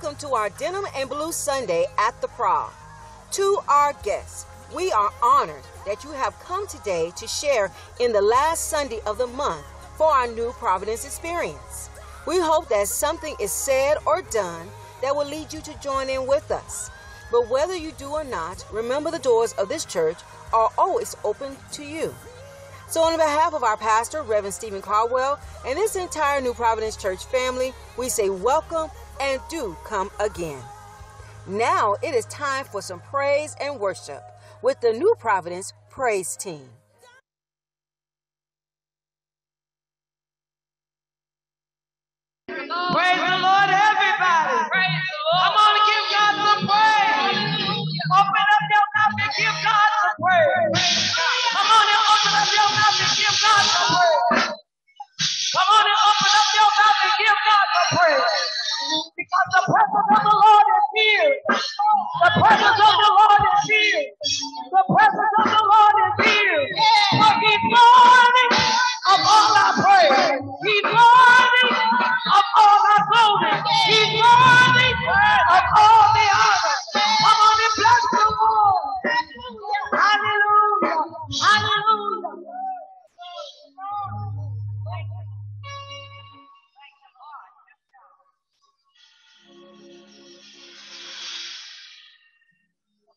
Welcome to our Denim and Blue Sunday at the Prom. To our guests, we are honored that you have come today to share in the last Sunday of the month for our new Providence experience. We hope that something is said or done that will lead you to join in with us. But whether you do or not, remember the doors of this church are always open to you. So, on behalf of our pastor, Reverend Steven Caldwell, and this entire New Providence Church family, we say welcome and do come again. Now it is time for some praise and worship with the New Providence Praise Team. Praise the Lord, everybody. Come on give God some praise. Open up your mouth and give God some praise. Come on and open up your mouth and give God some praise. Come on and open up your mouth and give God some praise. Because the presence of the Lord is here. The presence of the Lord is here. The presence of the Lord is here. For he's worthy of all our praise. He's worthy of all our glory. He's worthy of all the honor. Come on and bless the Lord. Hallelujah. Hallelujah.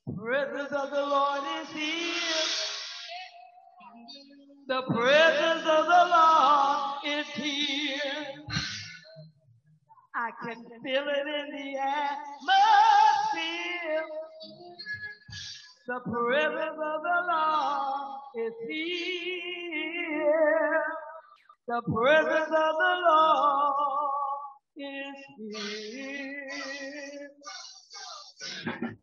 Presence of the Lord is here. The presence of the Lord is here. I can feel it in the atmosphere. The presence of the Lord is here. The presence of the Lord is here.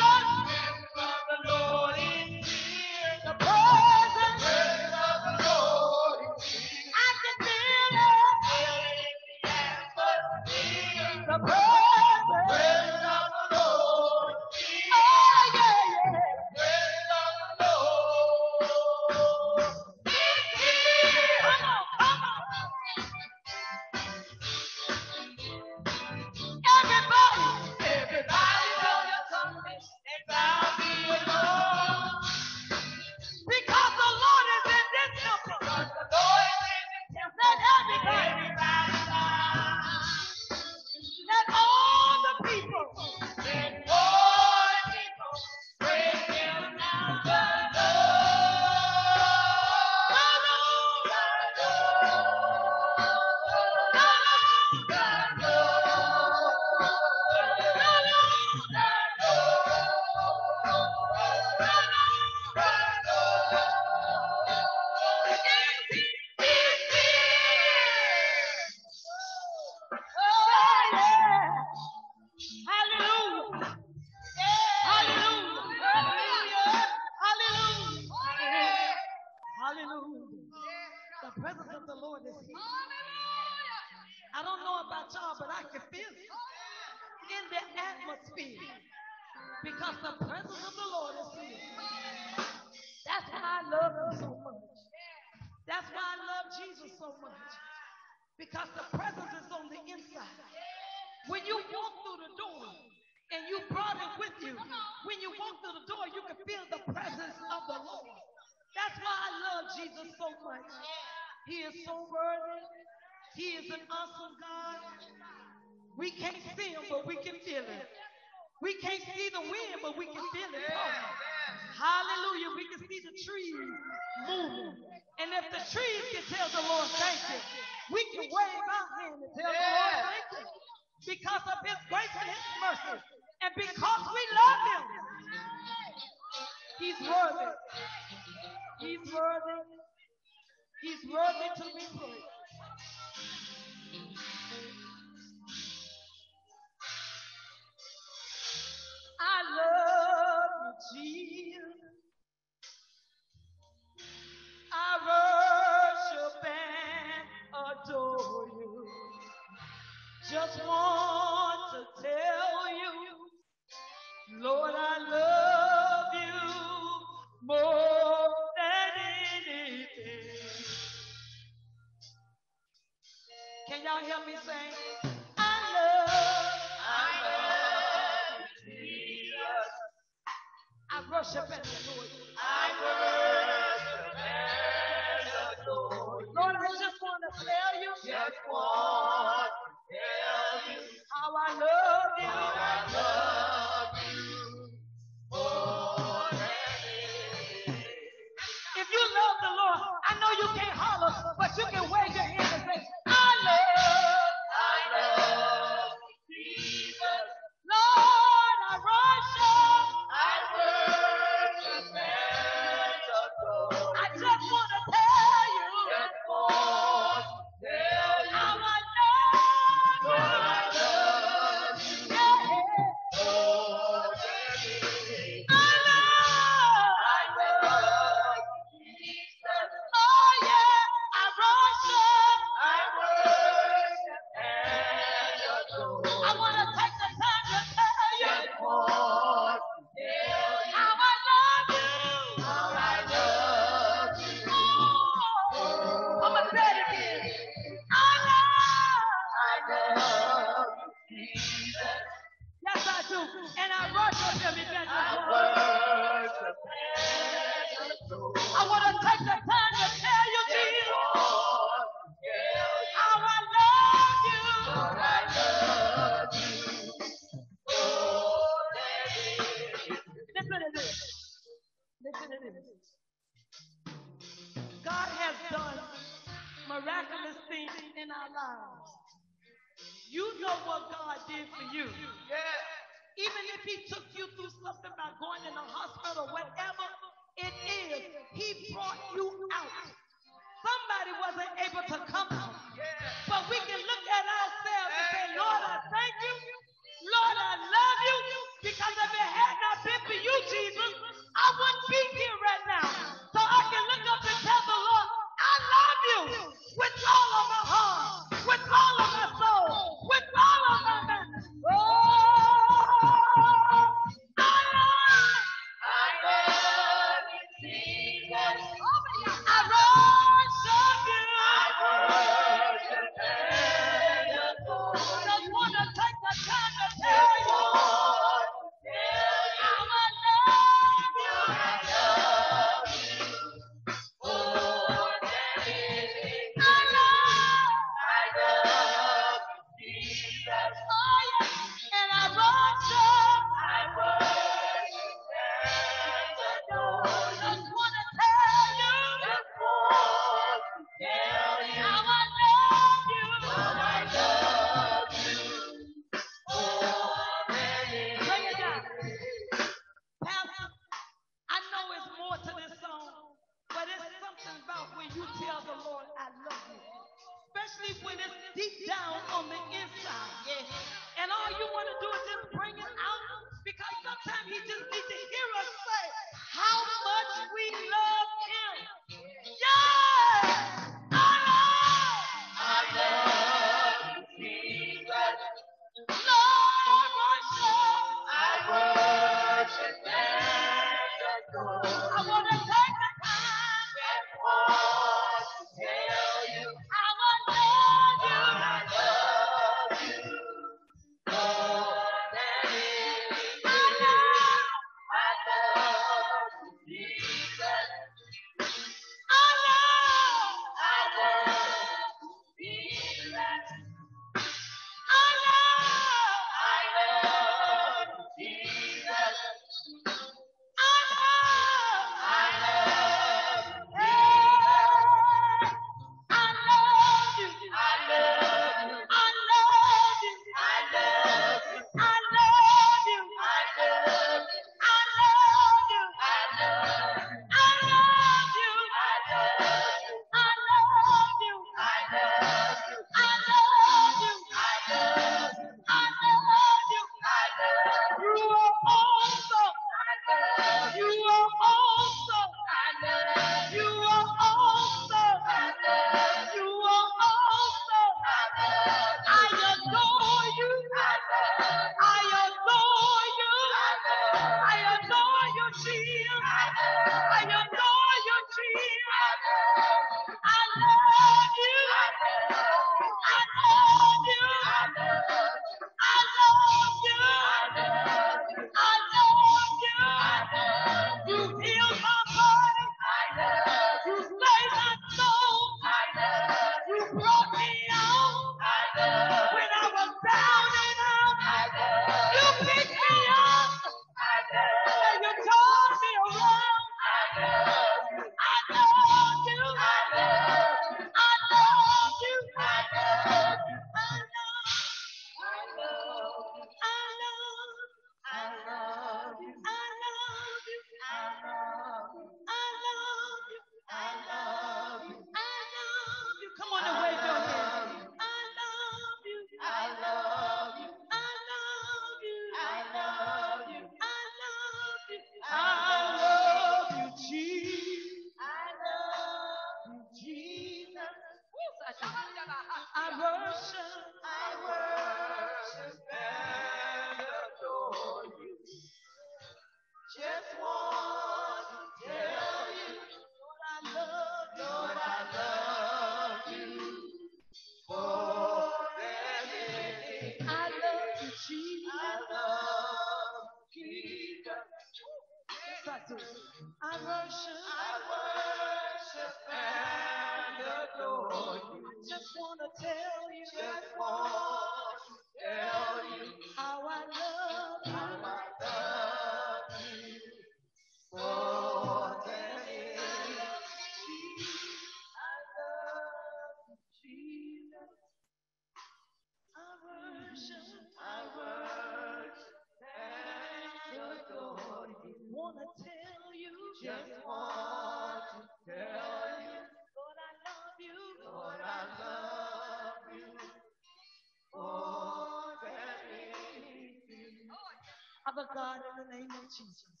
God, in the name of Jesus,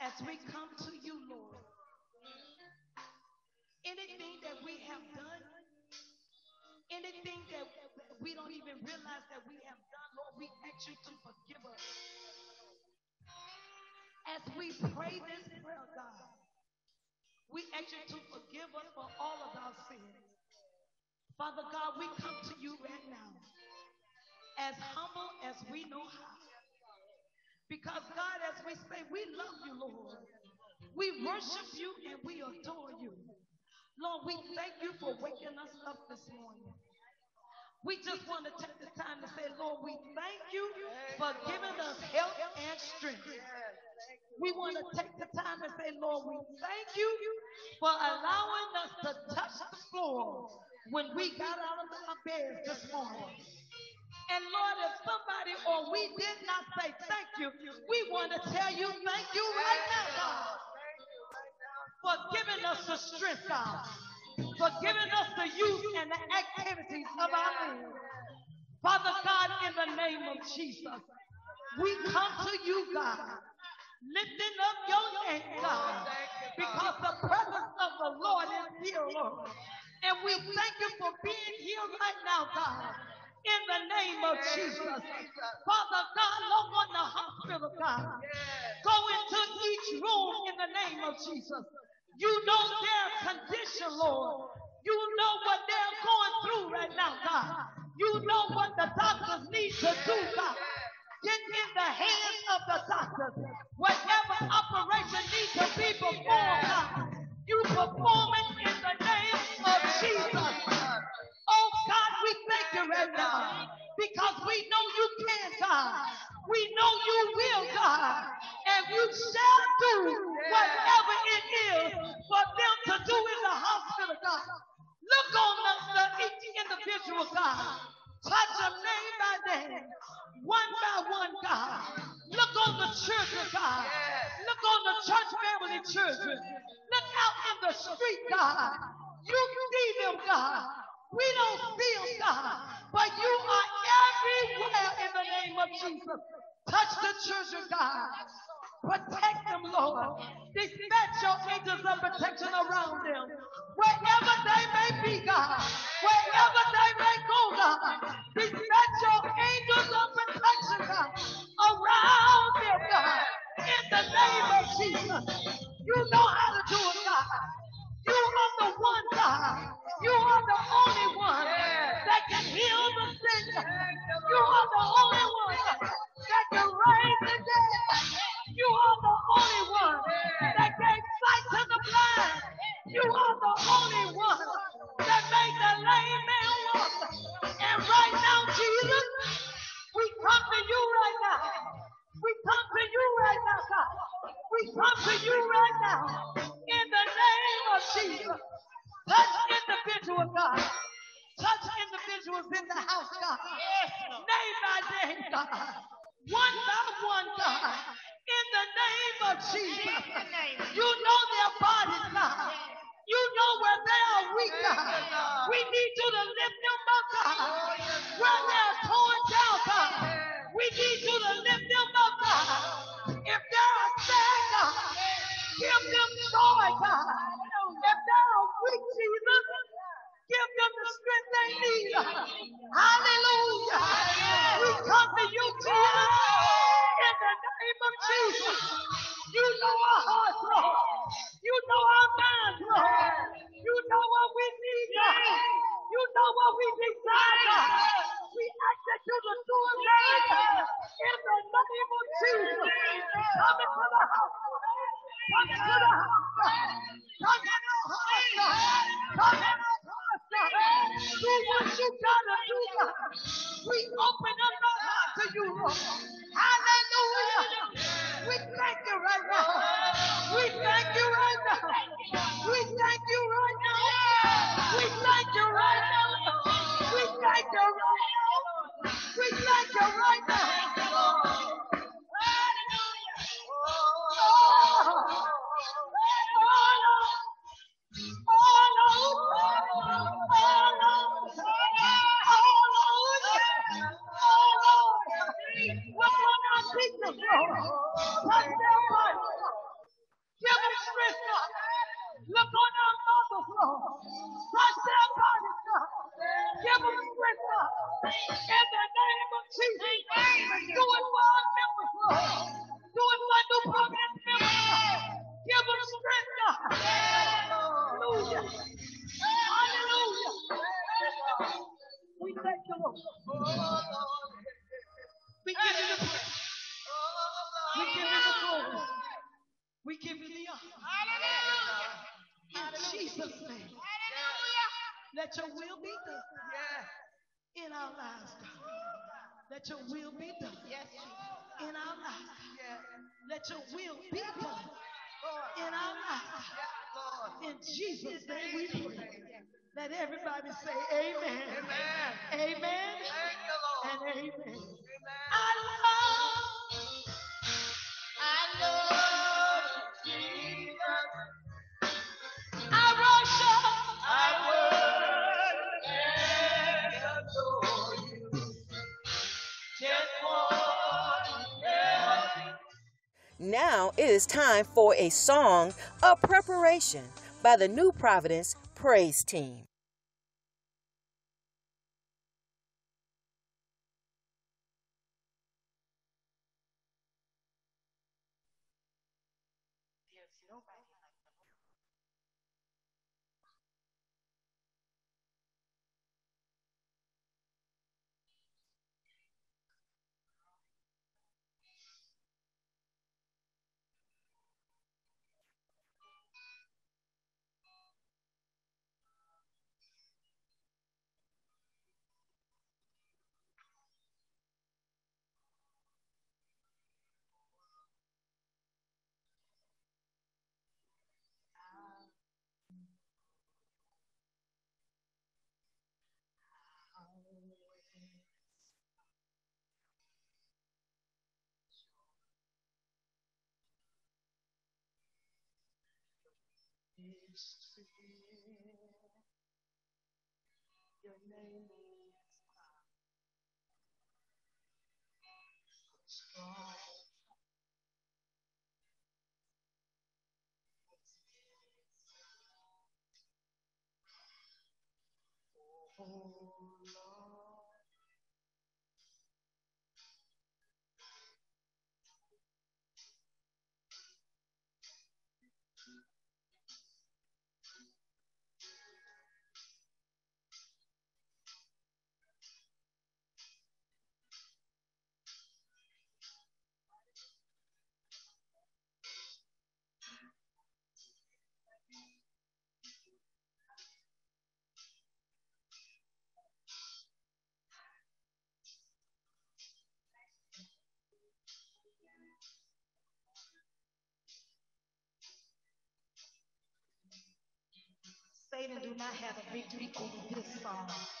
as we come to you, Lord, anything that we have done, anything that we don't even realize that we have done, Lord, we ask you to forgive As we pray this prayer, God, we ask you to forgive us for all of our sins. Father God, we come to you right now as humble as we know how. Because, God, as we say, we love you, Lord. We worship you and we adore you. Lord, we thank you for waking us up this morning. We just want to take the time to say, Lord, we thank you for giving us health and strength. We want to take the time to say, Lord, we thank you for allowing us to touch the floor when we got out of our beds this morning. And Lord, if somebody or we did not say thank you, we want to tell you thank you right now, God, for giving us the strength, God, for giving us the use and the activities of our lives. Father God, in the name of Jesus, we come to you, God, lifting up your name, God, because the presence of the Lord is here, Lord. And we thank you for being here right now, God in the name of Jesus. Father God, look on the hospital, God. Go into each room in the name of Jesus. You know their condition, Lord. You know what they're going through right now, God. You know what the doctors need to do, God. Get in the hands of the doctors. Whatever operation needs to be performed, God, you perform it in the name of Jesus. Oh God, we thank you right now because we know you can, God. We know you will, God. And you shall do whatever it is for them to do in the hospital, God. Look on the, each individual, God. Touch them name by name, one by one, God. Look on the children, God. Look on the church family children. Look out in the street, God. You see them, God. We don't them, God, but you are everywhere in the name of Jesus. Touch the children, God. Protect them, Lord. Dispatch your angels of protection around them. Wherever they may be, God. Wherever they may go, God. Dispatch your angels of protection, God. Around them, God. In the name of Jesus. You know how to do it, God. You are the one, God. You are the only one that can heal the sick. You are the only one that can raise the dead. now it is time for a song of preparation by the New Providence Praise Team. Your name is. Oh, Lord. And do not have a victory song.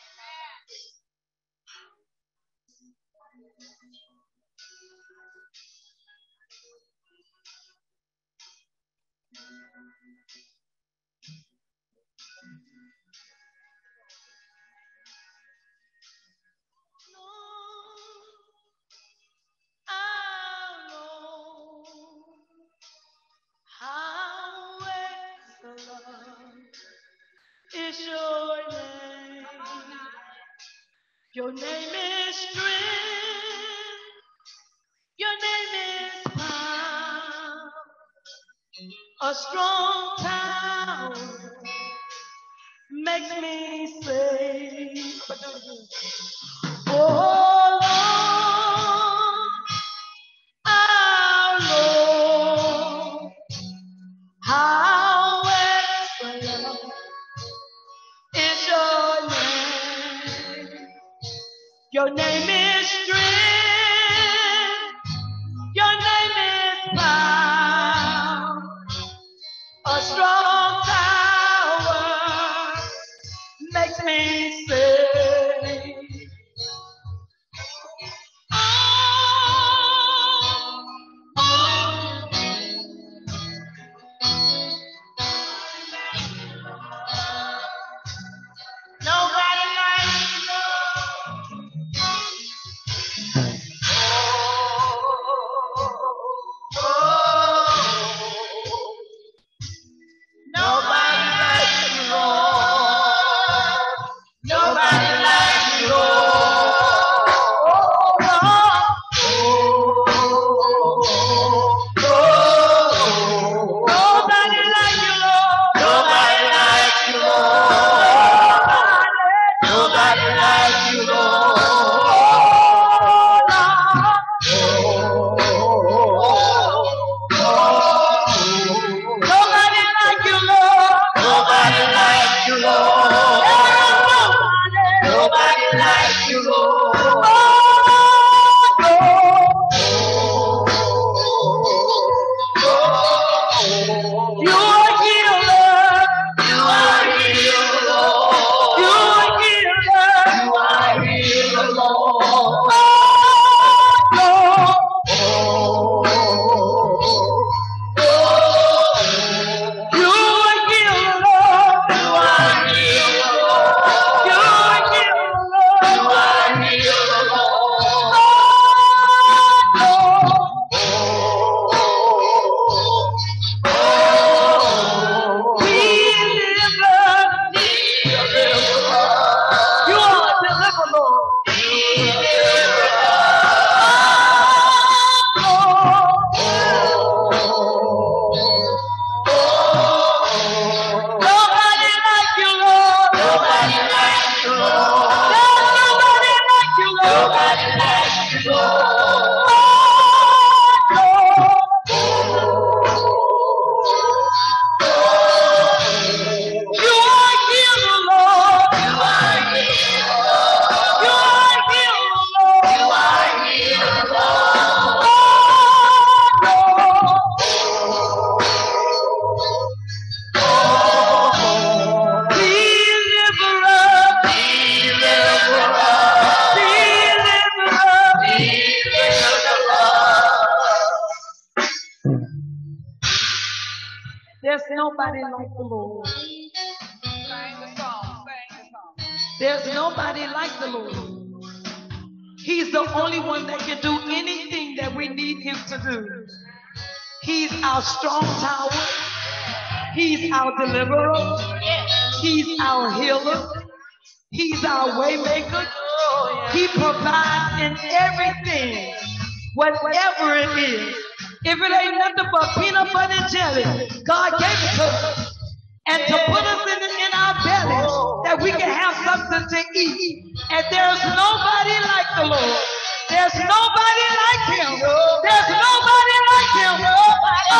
There's nobody like the Lord. There's nobody like the Lord. He's the only one that can do anything that we need him to do. He's our strong tower. He's our deliverer. He's our healer. He's our waymaker. He provides in everything, whatever it is. If it ain't nothing but peanut butter and jelly, God gave it to us. And to put us in, in our bellies that we can have something to eat. And there's nobody like the Lord. There's nobody like him. There's nobody like him. Nobody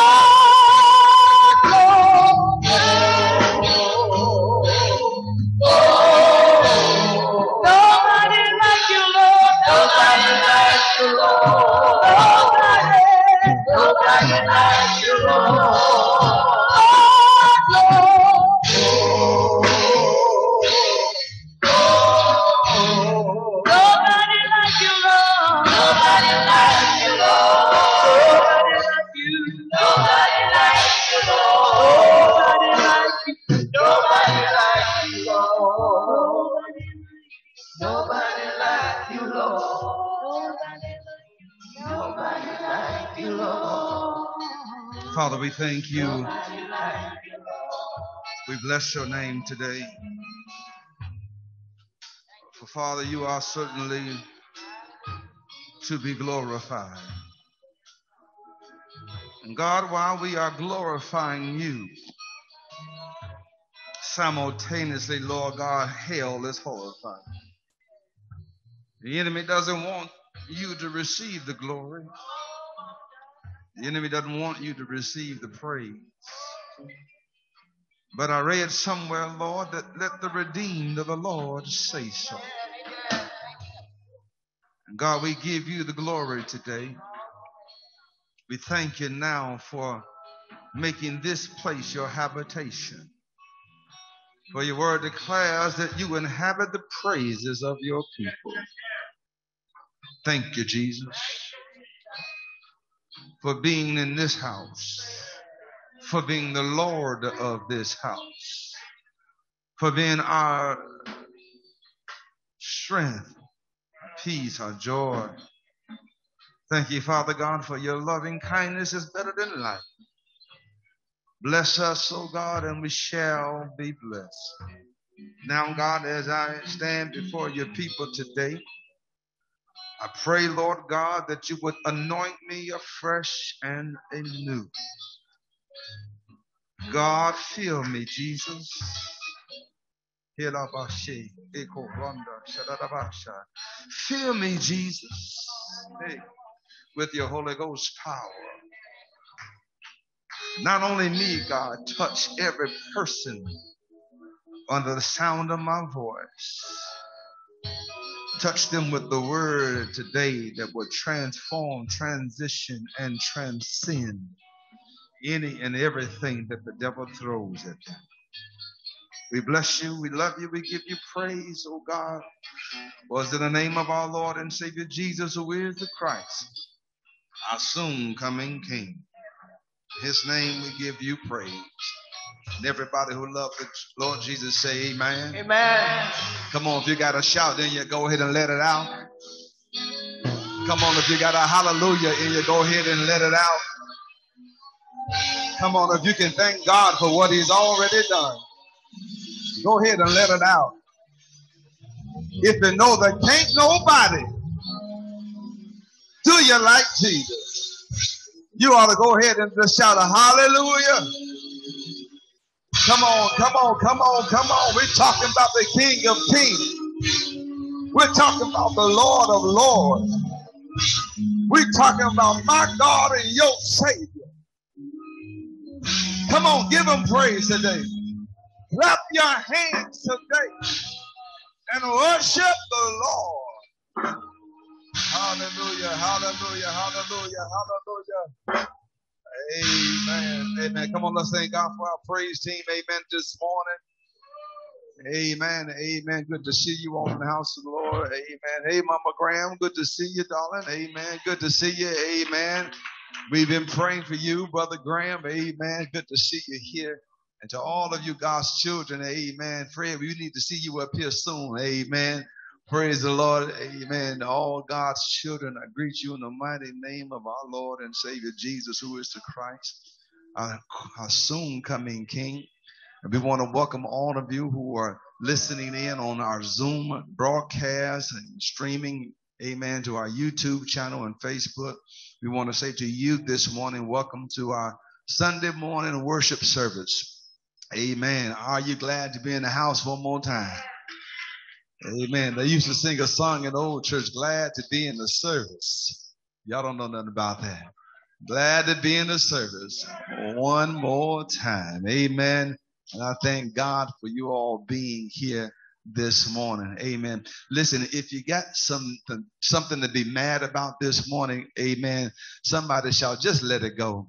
we thank you. We bless your name today. For Father, you are certainly to be glorified. And God, while we are glorifying you, simultaneously, Lord God, hell is horrified. The enemy doesn't want you to receive the glory. The enemy doesn't want you to receive the praise. But I read somewhere, Lord, that let the redeemed of the Lord say so. And God, we give you the glory today. We thank you now for making this place your habitation. For your word declares that you inhabit the praises of your people. Thank you, Jesus, for being in this house, for being the Lord of this house, for being our strength, peace, our joy. Thank you, Father God, for your loving kindness is better than life. Bless us, O God, and we shall be blessed. Now, God, as I stand before your people today, I pray, Lord God, that you would anoint me afresh and anew. God, fill me, Jesus. Fill me, Jesus, with your Holy Ghost power. Not only me, God, touch every person under the sound of my voice. Touch them with the word today that will transform, transition, and transcend any and everything that the devil throws at them. We bless you. We love you. We give you praise, oh God. Was in the name of our Lord and Savior Jesus, who is the Christ, our soon coming King. His name we give you praise. And everybody who loves the Lord Jesus say amen. Amen. Come on, if you got a shout, then you go ahead and let it out. Come on, if you got a hallelujah in you, go ahead and let it out. Come on, if you can thank God for what He's already done, go ahead and let it out. If you know that can't nobody do you like Jesus, you ought to go ahead and just shout a hallelujah. Come on, come on, come on, come on. We're talking about the King of Kings. We're talking about the Lord of Lords. We're talking about my God and your Savior. Come on, give him praise today. Clap your hands today and worship the Lord. Hallelujah, hallelujah, hallelujah, hallelujah. Amen. Amen. Come on, let's thank God for our praise team. Amen. This morning. Amen. Amen. Good to see you all in the house of the Lord. Amen. Hey, Mama Graham. Good to see you, darling. Amen. Good to see you. Amen. We've been praying for you, Brother Graham. Amen. Good to see you here. And to all of you, God's children. Amen. Fred, we need to see you up here soon. Amen. Praise the Lord. Amen. All God's children, I greet you in the mighty name of our Lord and Savior Jesus, who is the Christ, our, our soon coming King. And we want to welcome all of you who are listening in on our Zoom broadcast and streaming, amen, to our YouTube channel and Facebook. We want to say to you this morning, welcome to our Sunday morning worship service. Amen. Are you glad to be in the house one more time? Amen. They used to sing a song in the old church, glad to be in the service. Y'all don't know nothing about that. Glad to be in the service one more time. Amen. And I thank God for you all being here this morning. Amen. Listen, if you got something, something to be mad about this morning, amen. Somebody shall just let it go.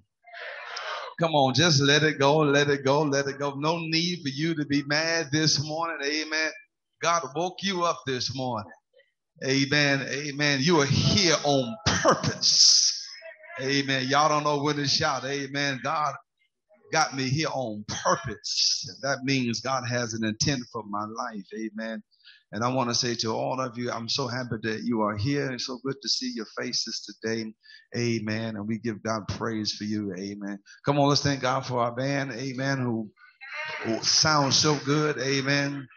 Come on, just let it go, let it go, let it go. No need for you to be mad this morning. Amen. God woke you up this morning. Amen. Amen. You are here on purpose. Amen. Y'all don't know when to shout. Amen. God got me here on purpose. That means God has an intent for my life. Amen. And I want to say to all of you, I'm so happy that you are here. It's so good to see your faces today. Amen. And we give God praise for you. Amen. Come on, let's thank God for our band. Amen. Who, who sounds so good. Amen.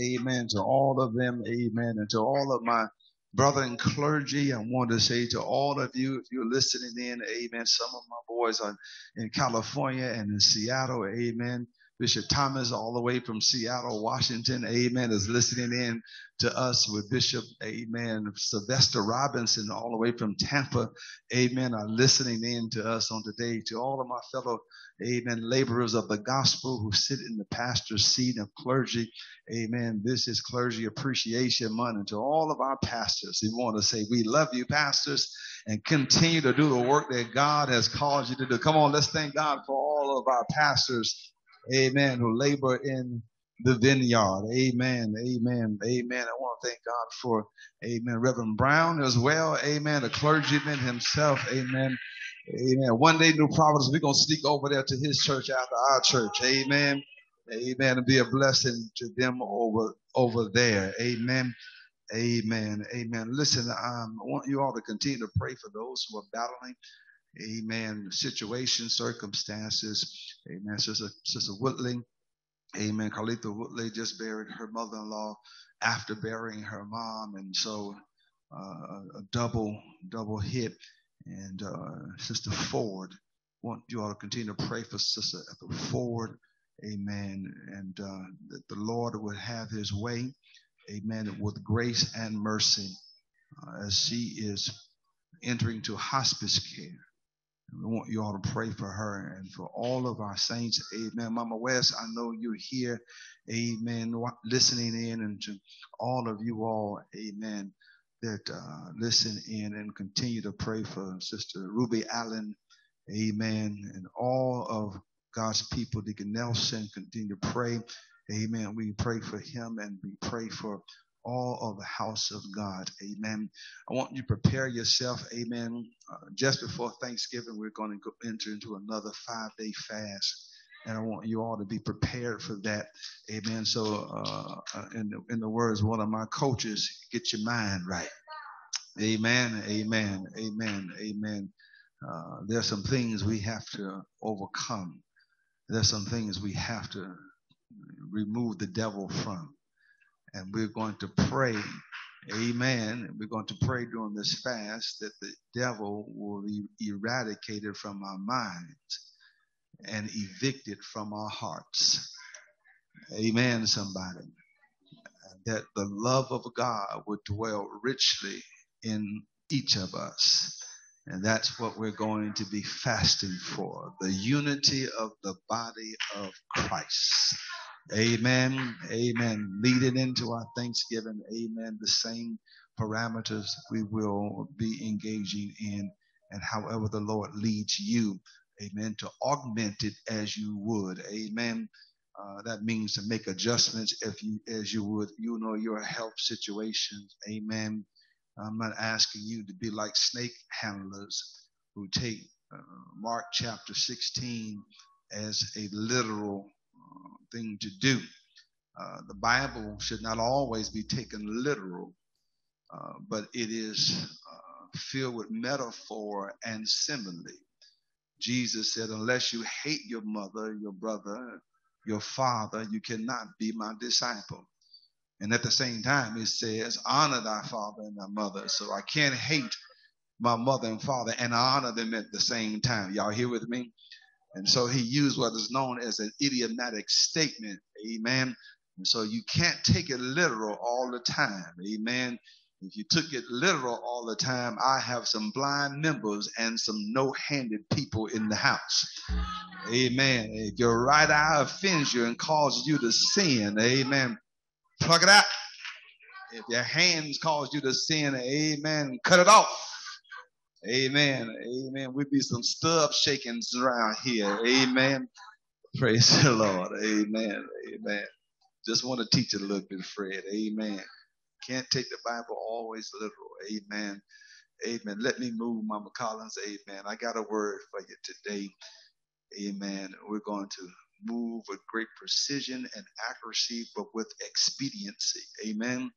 Amen to all of them. Amen. And to all of my brother and clergy, I want to say to all of you, if you're listening in, amen. Some of my boys are in California and in Seattle. Amen. Bishop Thomas, all the way from Seattle, Washington, amen, is listening in to us with Bishop, amen, Sylvester Robinson, all the way from Tampa, amen, are listening in to us on today. To all of my fellow, amen, laborers of the gospel who sit in the pastor's seat of clergy, amen. This is Clergy Appreciation Month. And to all of our pastors, we want to say, we love you, pastors, and continue to do the work that God has called you to do. Come on, let's thank God for all of our pastors amen, who labor in the vineyard. Amen. Amen. Amen. I want to thank God for, amen, Reverend Brown as well. Amen. A clergyman himself. Amen. Amen. One day, New Providence, we're going to sneak over there to his church after our church. Amen. Amen. And be a blessing to them over, over there. Amen. Amen. Amen. Listen, um, I want you all to continue to pray for those who are battling amen, situations, circumstances. Amen. Sister, Sister Woodley, amen. Carlita Woodley just buried her mother in law after burying her mom. And so uh, a double, double hit. And uh, Sister Ford, want you all to continue to pray for Sister Ford. Amen. And uh, that the Lord would have his way. Amen. With grace and mercy uh, as she is entering to hospice care. We want you all to pray for her and for all of our saints. Amen. Mama West, I know you're here. Amen. Listening in and to all of you all. Amen. That uh, listen in and continue to pray for Sister Ruby Allen. Amen. And all of God's people, Deacon Nelson, continue to pray. Amen. We pray for him and we pray for all of the house of God. Amen. I want you to prepare yourself. Amen. Uh, just before Thanksgiving, we're going to enter into another five day fast. And I want you all to be prepared for that. Amen. So, uh, uh, in, the, in the words of one of my coaches, get your mind right. Amen. Amen. Amen. Amen. Uh, there are some things we have to overcome. There's some things we have to remove the devil from. And we're going to pray, amen. We're going to pray during this fast that the devil will be eradicated from our minds and evicted from our hearts. Amen, somebody. That the love of God would dwell richly in each of us. And that's what we're going to be fasting for the unity of the body of Christ. Amen. Amen. Lead it into our Thanksgiving. Amen. The same parameters we will be engaging in and however the Lord leads you. Amen. To augment it as you would. Amen. Uh, that means to make adjustments if you, as you would, you know, your health situations. Amen. I'm not asking you to be like snake handlers who take uh, Mark chapter 16 as a literal thing to do. Uh, the Bible should not always be taken literal, uh, but it is uh, filled with metaphor and simile. Jesus said, Unless you hate your mother, your brother, your father, you cannot be my disciple. And at the same time, it says, Honor thy father and thy mother. So I can't hate my mother and father and honor them at the same time. Y'all here with me? And so he used what is known as an idiomatic statement. Amen. And so you can't take it literal all the time. Amen. If you took it literal all the time, I have some blind members and some no handed people in the house. Amen. If your right eye offends you and causes you to sin, amen, plug it out. If your hands cause you to sin, amen, cut it off. Amen. Amen. We be some stub shakings around here. Amen. Praise the Lord. Amen. Amen. Just want to teach it a little bit, Fred. Amen. Can't take the Bible always literal. Amen. Amen. Let me move, Mama Collins. Amen. I got a word for you today. Amen. We're going to move with great precision and accuracy, but with expediency. Amen.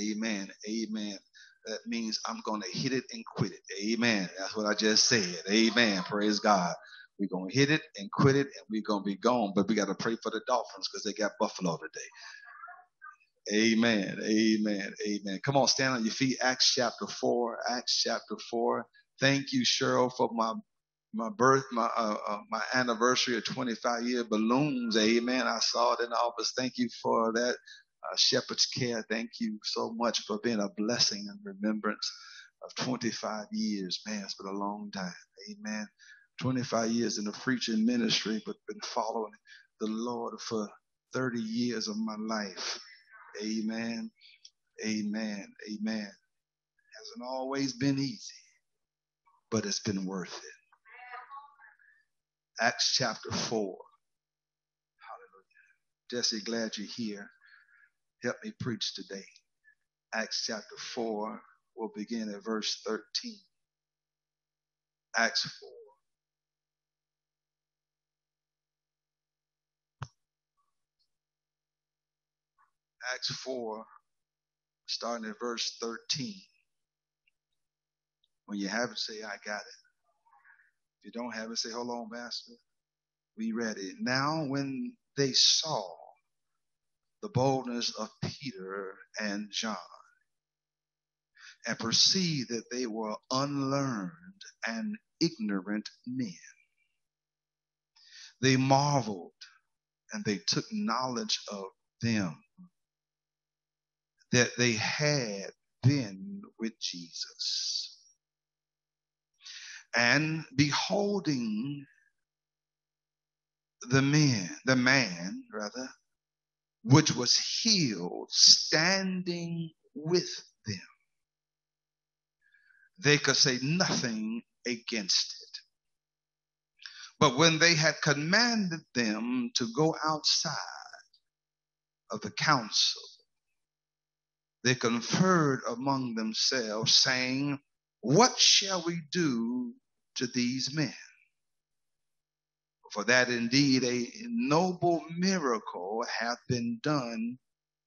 Amen. Amen that means I'm going to hit it and quit it. Amen. That's what I just said. Amen. Praise God. We're going to hit it and quit it and we're going to be gone. But we got to pray for the Dolphins because they got Buffalo today. Amen. Amen. Amen. Come on, stand on your feet. Acts chapter 4. Acts chapter 4. Thank you, Cheryl, for my my birth, my uh, uh, my anniversary of 25 year balloons. Amen. I saw it in the office. Thank you for that. Uh, Shepherd's Care. Thank you so much for being a blessing and remembrance of 25 years. Man, it's been a long time. Amen. 25 years in the preaching ministry, but been following the Lord for 30 years of my life. Amen. Amen. Amen. Hasn't always been easy, but it's been worth it. Acts chapter 4. Hallelujah. Jesse, glad you're here. Help me preach today. Acts chapter 4, we'll begin at verse 13. Acts 4. Acts 4, starting at verse 13. When you have it, say, I got it. If you don't have it, say, hold on, Master. We read it. Now, when they saw the boldness of Peter and John and perceived that they were unlearned and ignorant men, they marveled and they took knowledge of them that they had been with Jesus and beholding the man, the man rather, which was healed, standing with them, they could say nothing against it. But when they had commanded them to go outside of the council, they conferred among themselves, saying, What shall we do to these men. For that indeed a noble miracle hath been done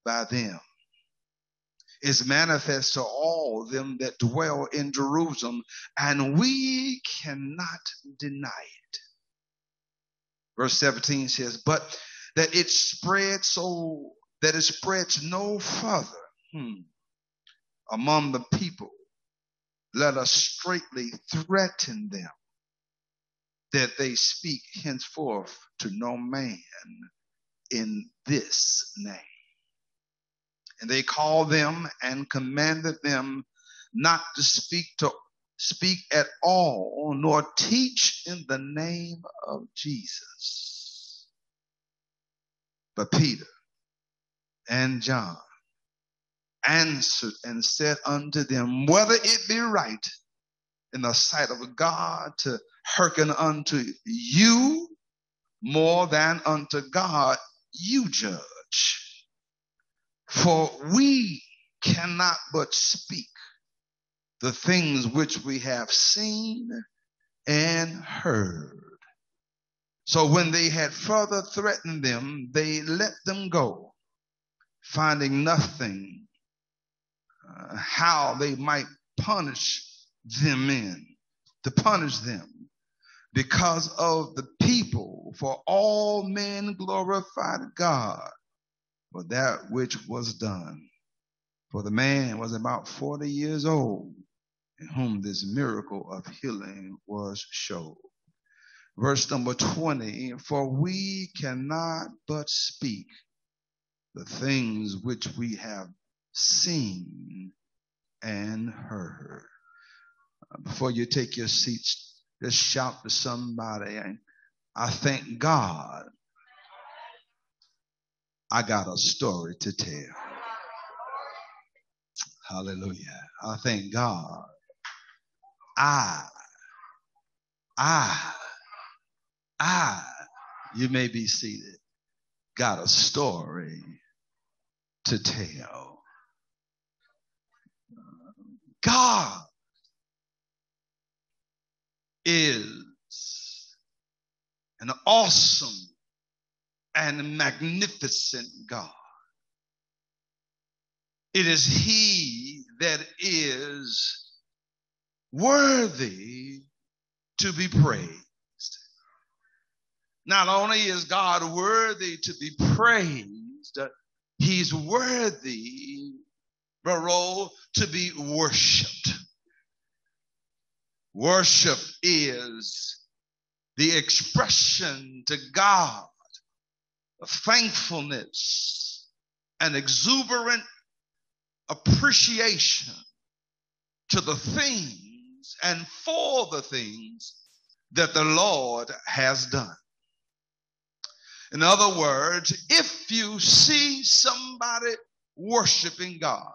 by them. Is manifest to all them that dwell in Jerusalem, and we cannot deny it. Verse 17 says, But that it spread so that it spreads no further hmm, among the people let us straightly threaten them that they speak henceforth to no man in this name. And they called them and commanded them not to speak to speak at all, nor teach in the name of Jesus. But Peter and John answered and said unto them, Whether it be right in the sight of God to hearken unto you more than unto God, you judge. For we cannot but speak the things which we have seen and heard. So when they had further threatened them, they let them go, finding nothing uh, how they might punish them in, to punish them because of the people, for all men glorified God for that which was done. For the man was about 40 years old in whom this miracle of healing was showed. Verse number 20, for we cannot but speak the things which we have seen and heard. Before you take your seats, just shout to somebody. I thank God I got a story to tell. Hallelujah. I thank God. I, I, I, you may be seated, got a story to tell. God is an awesome and magnificent God. It is He that is worthy to be praised. Not only is God worthy to be praised, He's worthy role to be worshiped. Worship is the expression to God of thankfulness and exuberant appreciation to the things and for the things that the Lord has done. In other words, if you see somebody worshiping God,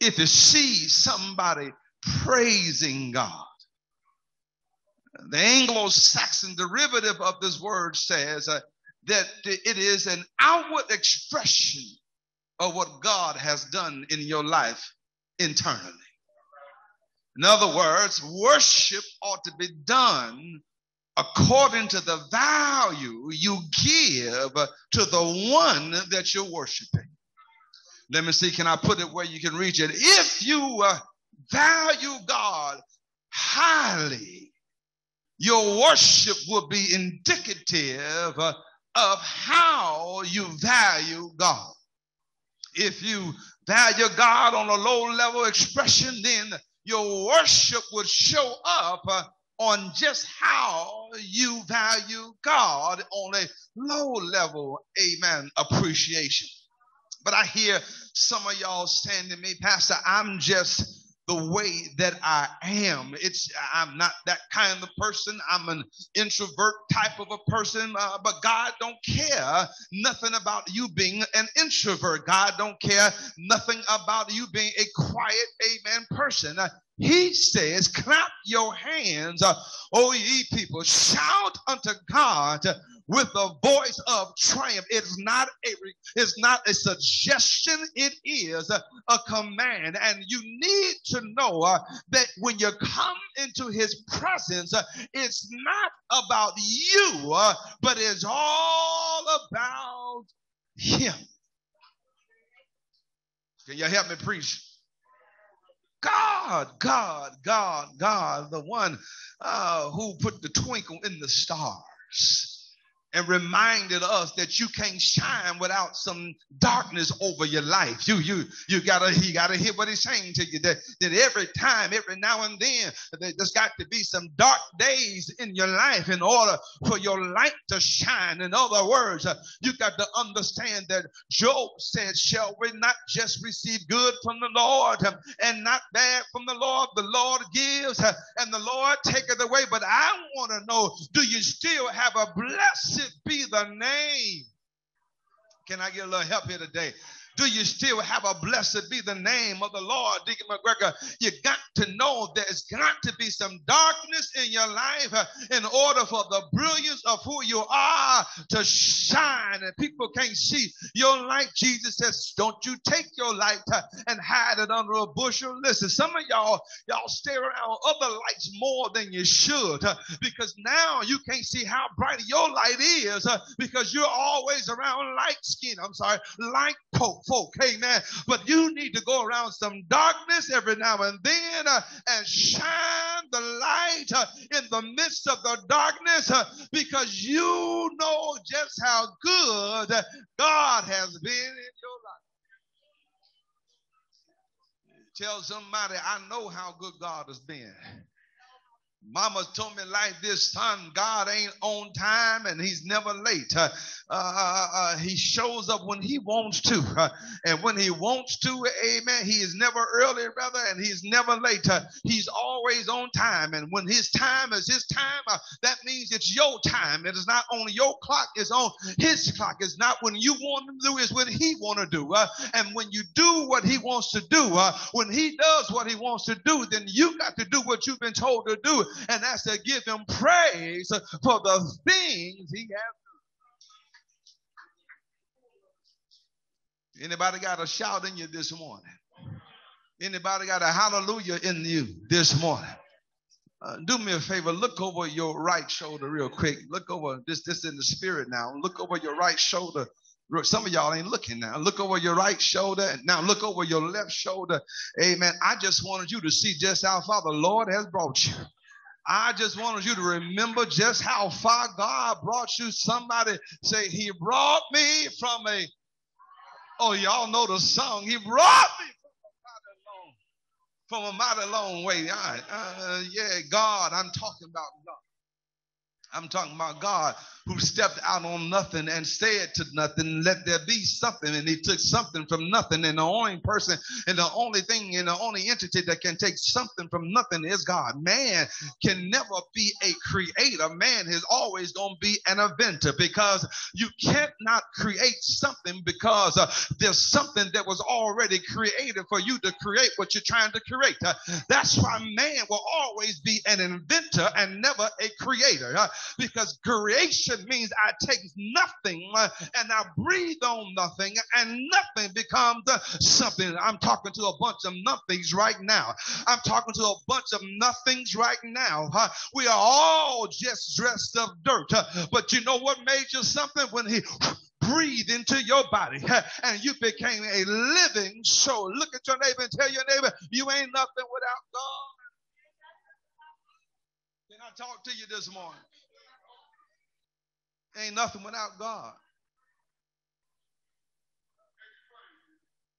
if you see somebody praising God, the Anglo Saxon derivative of this word says uh, that it is an outward expression of what God has done in your life internally. In other words, worship ought to be done according to the value you give to the one that you're worshiping. Let me see, can I put it where you can reach it? If you uh, value God highly, your worship will be indicative uh, of how you value God. If you value God on a low level expression, then your worship would show up uh, on just how you value God on a low level, amen, appreciation. But I hear some of y'all saying to me, Pastor, I'm just the way that I am. It's I'm not that kind of person. I'm an introvert type of a person, uh, but God don't care nothing about you being an introvert. God don't care nothing about you being a quiet, amen person. Uh, he says, clap your hands, uh, O ye people, shout unto God with the voice of triumph. It's not a it's not a suggestion, it is a, command. And you need to know uh, that when you come into his presence, uh, it's not about you, uh, but it's all about him. Can you help me preach? God, God, God, God, the one uh, who put the twinkle in the stars and reminded us that you can't shine without some darkness over your life. You you you gotta you gotta hear what he's saying to you that, that every time, every now and then, there's got to be some dark days in your life in order for your light to shine. In other words, uh, you got to understand that Job said, Shall we not just receive good from the Lord um, and not bad from the Lord? The Lord gives uh, and the Lord taketh away. But I want to know, do you still have a blessed be the name. Can I get a little help here today? Do you still have a blessed be the name of the Lord, Deacon McGregor? You got to know there's got to be some darkness in your life uh, in order for the brilliance of who you are to shine, and people can't see your light. Jesus says, "Don't you take your light uh, and hide it under a bushel." Listen, some of y'all y'all stay around other lights more than you should uh, because now you can't see how bright your light is because you're always around light skin. I'm sorry, light coat folk. Amen. But you need to go around some darkness every now and then uh, and shine the light uh, in the midst of the darkness uh, because you know just how good God has been in your life. Tell somebody, I know how good God has been. Mama told me like this, son, God ain't on time and he's never late. Uh, uh, uh, uh, he shows up when he wants to. Uh, and when he wants to, amen, he is never early, brother, and he's never late. Uh, he's always on time. And when his time is his time, that means it's your time. It is not on your clock, it's on his clock. It's not when you want to do, it's when he want to do. and when you do what he wants to do, when he does what he wants to do, then you got to do what you've been told to do and that's to give him praise for the things he has done. Anybody got a shout in you this morning? Anybody got a hallelujah in you this morning? Uh, do me a favor, look over your right shoulder real quick. Look over this, this in the spirit now. Look over your right shoulder some of y'all ain't looking now. Look over your right shoulder and now look over your left shoulder. Amen. I just wanted you to see just how far the Lord has brought you. I just wanted you to remember just how far God brought you. Somebody say, He brought me from a, oh, y'all know the song. He brought me from a mighty long, way. Uh, yeah, God, I'm talking about God. I'm talking about God who stepped out on nothing and said to nothing, let there be something. And he took something from nothing. And the only person and the only thing and the only entity that can take something from nothing is God. Man can never be a creator. Man is always going to be an inventor because you cannot create something because uh, there's something that was already created for you to create what you're trying to create. Uh, that's why man will always be an inventor and never a creator uh, because creation means I take nothing uh, and I breathe on nothing and nothing becomes uh, something. I'm talking to a bunch of nothings right now. I'm talking to a bunch of nothings right now. We are all just dressed of dirt. but you know what made you something when he breathed into your body and you became a living soul. Look at your neighbor and tell your neighbor, you ain't nothing without God. Can I talk to you this morning? Ain't nothing without God.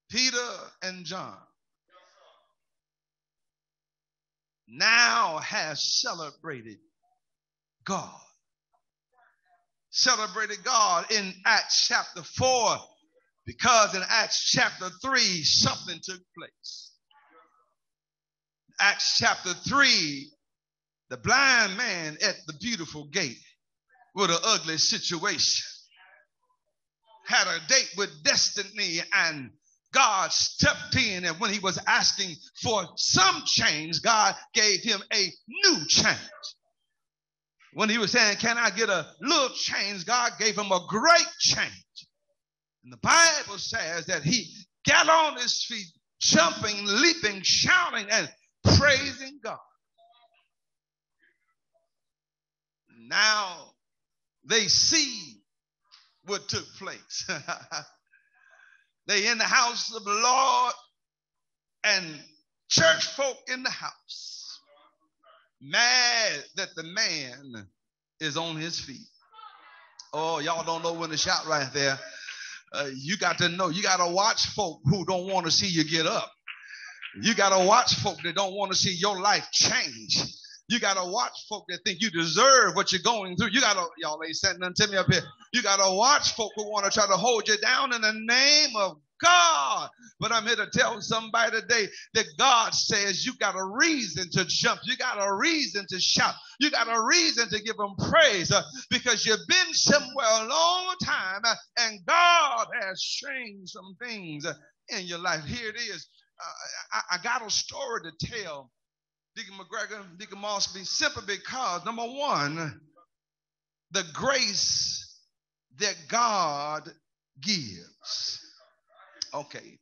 Peter and John now has celebrated God. Celebrated God in Acts chapter 4 because in Acts chapter 3 something took place. Acts chapter 3, the blind man at the beautiful gate with an ugly situation. Had a date with destiny and God stepped in and when he was asking for some change, God gave him a new change. When he was saying, Can I get a little change? God gave him a great change. And the Bible says that he got on his feet, jumping, leaping, shouting, and praising God. Now they see what took place. they in the house of the Lord and church folk in the house mad that the man is on his feet. Oh, y'all don't know when to shout right there. Uh, you got to know, you got to watch folk who don't want to see you get up. You got to watch folk that don't want to see your life change. You got to watch folk that think you deserve what you're going through. You got to, y'all ain't saying nothing to me up here. You got to watch folk who want to try to hold you down in the name of God. But I'm here to tell somebody today that God says you got a reason to jump. You got a reason to shout. You got a reason to give him praise uh, because you've been somewhere a long time uh, and God has changed some things uh, in your life. Here it is. Uh, I, I got a story to tell Deacon McGregor, Deacon Mosby, simply because, number one, the grace that God gives. Okay.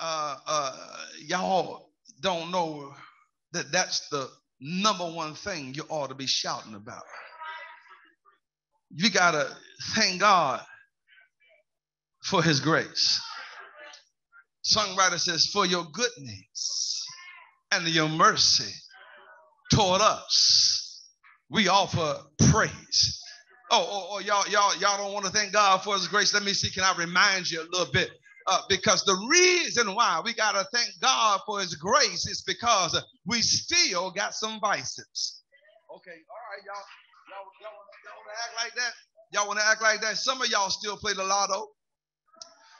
Uh, uh, y'all don't know that that's the number one thing you ought to be shouting about. You got to thank God for his grace. Songwriter says, for your goodness and your mercy toward us. We offer praise. Oh, oh, oh, y'all, y'all, y'all don't want to thank God for His grace. Let me see. Can I remind you a little bit? Uh, because the reason why we got to thank God for His grace is because we still got some vices. Okay, all right, y'all, y'all, y'all, y'all want to act like that? Y'all want to act like that? Some of y'all still play the lotto.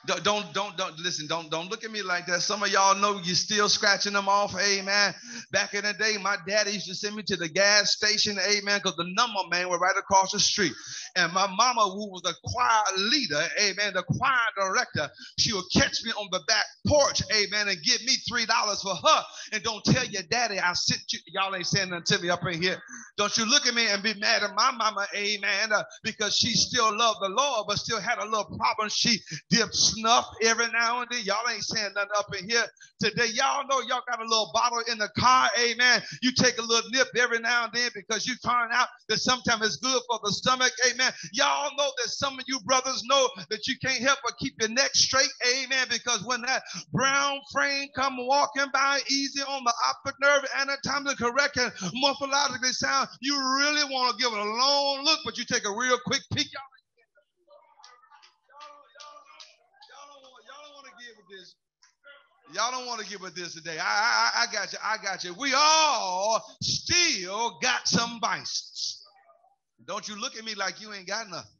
Don't, don't, don't, listen. Don't, don't look at me like that. Some of y'all know you're still scratching them off. Amen. Back in the day, my daddy used to send me to the gas station. Amen. Because the number man were right across the street. And my mama, who was the choir leader, amen, the choir director, she would catch me on the back porch, amen, and give me three dollars for her. And don't tell your daddy I sent you. Y'all ain't saying nothing to me up in here. Don't you look at me and be mad at my mama, amen, uh, because she still loved the Lord, but still had a little problem. She dipped snuff every now and then. Y'all ain't saying nothing up in here today. Y'all know y'all got a little bottle in the car. Amen. You take a little nip every now and then because you find out that sometimes it's good for the stomach. Amen. Y'all know that some of you brothers know that you can't help but keep your neck straight. Amen. Because when that brown frame come walking by easy on the optic nerve anatomically correct and morphologically sound, you really want to give it a long look, but you take a real quick peek. Y'all Y'all don't want to give with this today. I, I, I got you. I got you. We all still got some vices. Don't you look at me like you ain't got nothing.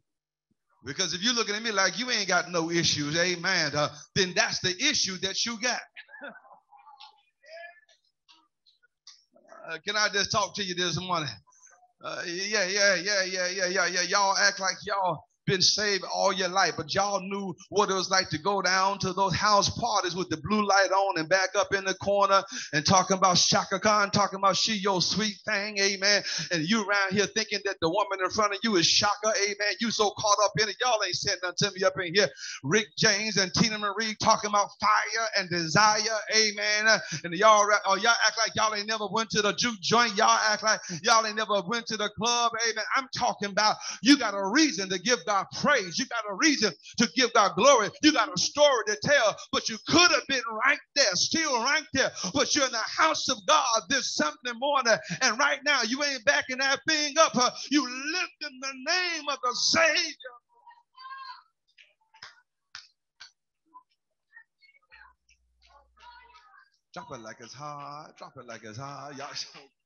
Because if you're looking at me like you ain't got no issues, amen, uh, then that's the issue that you got. uh, can I just talk to you this morning? Uh, yeah, yeah, yeah, yeah, yeah, yeah, yeah. Y'all act like y'all been saved all your life, but y'all knew what it was like to go down to those house parties with the blue light on and back up in the corner and talking about Chaka Khan, talking about she your sweet thing, amen. And you around here thinking that the woman in front of you is Shaka, amen. You so caught up in it, y'all ain't saying nothing to me up in here. Rick James and Teena Marie talking about fire and desire, amen. And y'all, oh, y'all act like y'all ain't never went to the juke joint. Y'all act like y'all ain't never went to the club, amen. I'm talking about you got a reason to give God God praise. You got a reason to give God glory. You got a story to tell, but you could have been right there, still right there. But you're in the house of God this Sunday morning, and right now you ain't backing that thing up. You lift in the name of the Savior. Drop it like it's hot. Drop it like it's hot. Y'all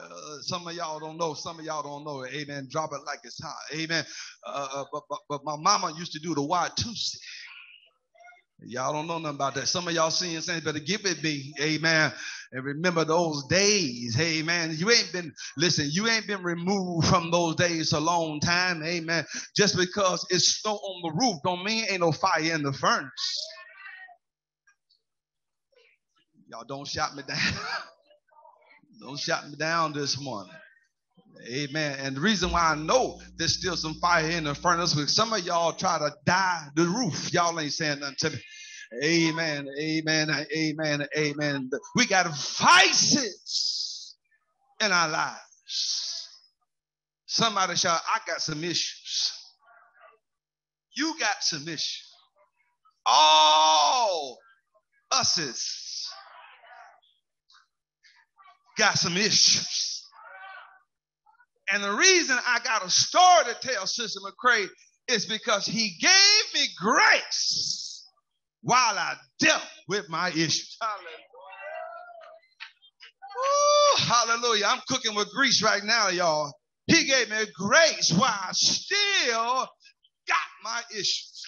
uh, some of y'all don't know. Some of y'all don't know. Amen. Drop it like it's hot. Amen. Uh, uh but, but, but my mama used to do the Y2C. Y'all don't know nothing about that. Some of y'all seeing things better give it be. Amen. And remember those days. Amen. You ain't been, listen, you ain't been removed from those days a long time. Amen. Just because it's snow on the roof don't mean ain't no fire in the furnace. Y'all don't shot me down. Don't shut me down this morning. Amen. And the reason why I know there's still some fire in the furnace, because some of y'all try to die the roof. Y'all ain't saying nothing to me. Amen. Amen. Amen. Amen. We got vices in our lives. Somebody shout, I got some issues. You got some issues. All us's got some issues. And the reason I got a story to tell Sister McCray is because he gave me grace while I dealt with my issues. Hallelujah. Ooh, hallelujah. I'm cooking with grease right now, y'all. He gave me grace while I still got my issues.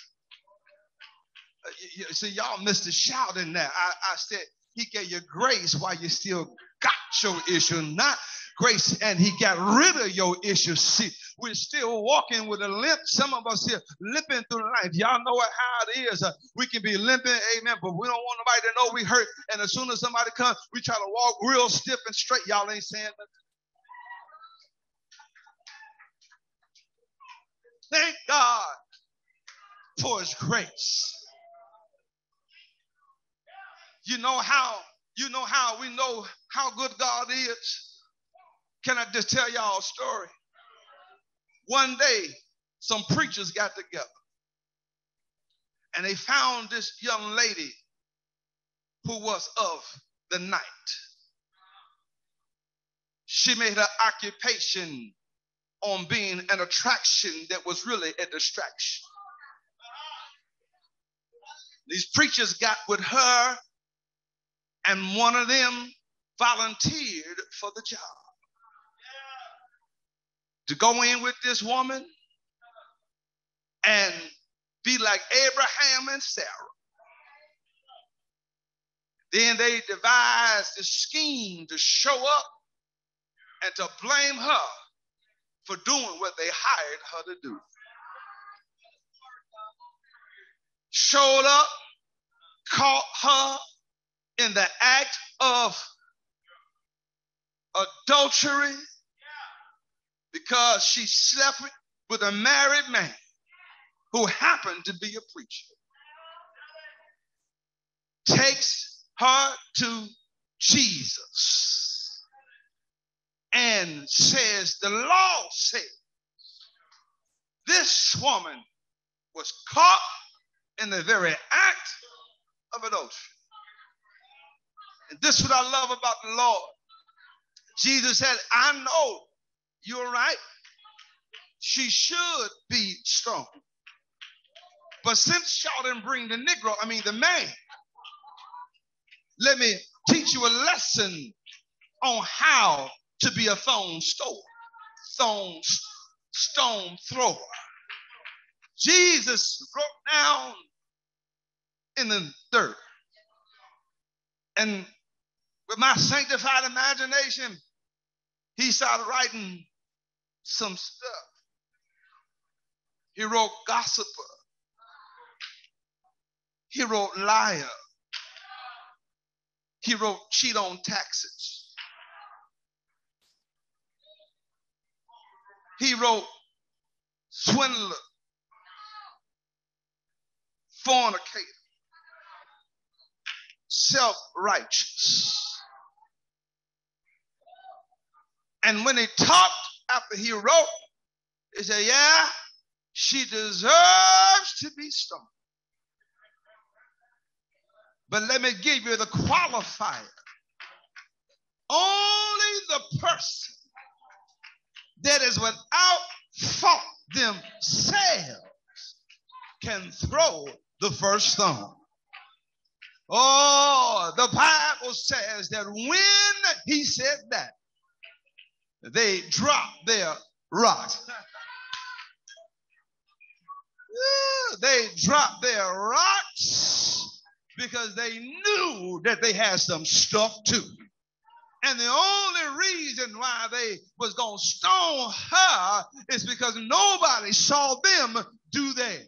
Uh, you, you, see, y'all missed a shout in there. I, I said, He gave you grace while you still got your issue, not grace, and he got rid of your issue. See, we're still walking with a limp. Some of us here limping through life. Y'all know how it is. Uh, we can be limping, amen, but we don't want nobody to know we hurt. And as soon as somebody comes, we try to walk real stiff and straight. Y'all ain't saying nothing. Thank God for his grace. You know how you know how we know how good God is? Can I just tell y'all a story? One day, some preachers got together and they found this young lady who was of the night. She made her occupation on being an attraction that was really a distraction. These preachers got with her and one of them volunteered for the job to go in with this woman and be like Abraham and Sarah. Then they devised a scheme to show up and to blame her for doing what they hired her to do. Showed up, caught her in the act of adultery because she slept with a married man who happened to be a preacher. Takes her to Jesus and says, The law says this woman was caught in the very act of adultery. This is what I love about the Lord. Jesus said, I know you're right. She should be strong. But since y'all didn't bring the Negro, I mean the man, let me teach you a lesson on how to be a stone store, stone, stone thrower. Jesus wrote down in the dirt. And with my sanctified imagination, he started writing some stuff. He wrote gossiper. He wrote liar. He wrote cheat on taxes. He wrote swindler, fornicator, self righteous. And when he talked after he wrote, he said, Yeah, she deserves to be stoned. But let me give you the qualifier. Only the person that is without fault themselves can throw the first stone. Oh, the Bible says that when he said that, they dropped their rocks. they dropped their rocks because they knew that they had some stuff too. And the only reason why they was going to stone her is because nobody saw them do that.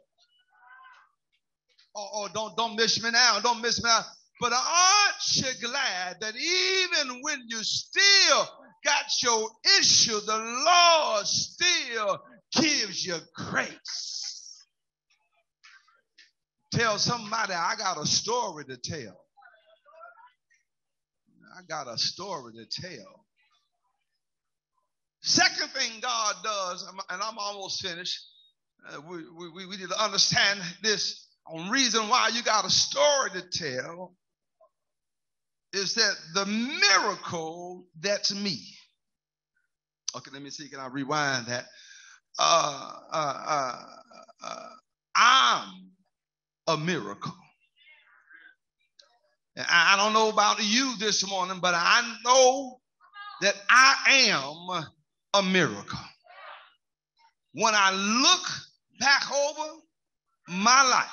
Oh, oh, don't, don't miss me now. Don't miss me now. But aren't you glad that even when you still got your issue, the Lord still gives you grace? Tell somebody, I got a story to tell. I got a story to tell. Second thing God does, and I'm almost finished, uh, we, we, we need to understand this on reason why you got a story to tell is that the miracle that's me. Okay, let me see. Can I rewind that? Uh, uh, uh, uh I'm a miracle. I don't know about you this morning, but I know that I am a miracle. When I look back over my life,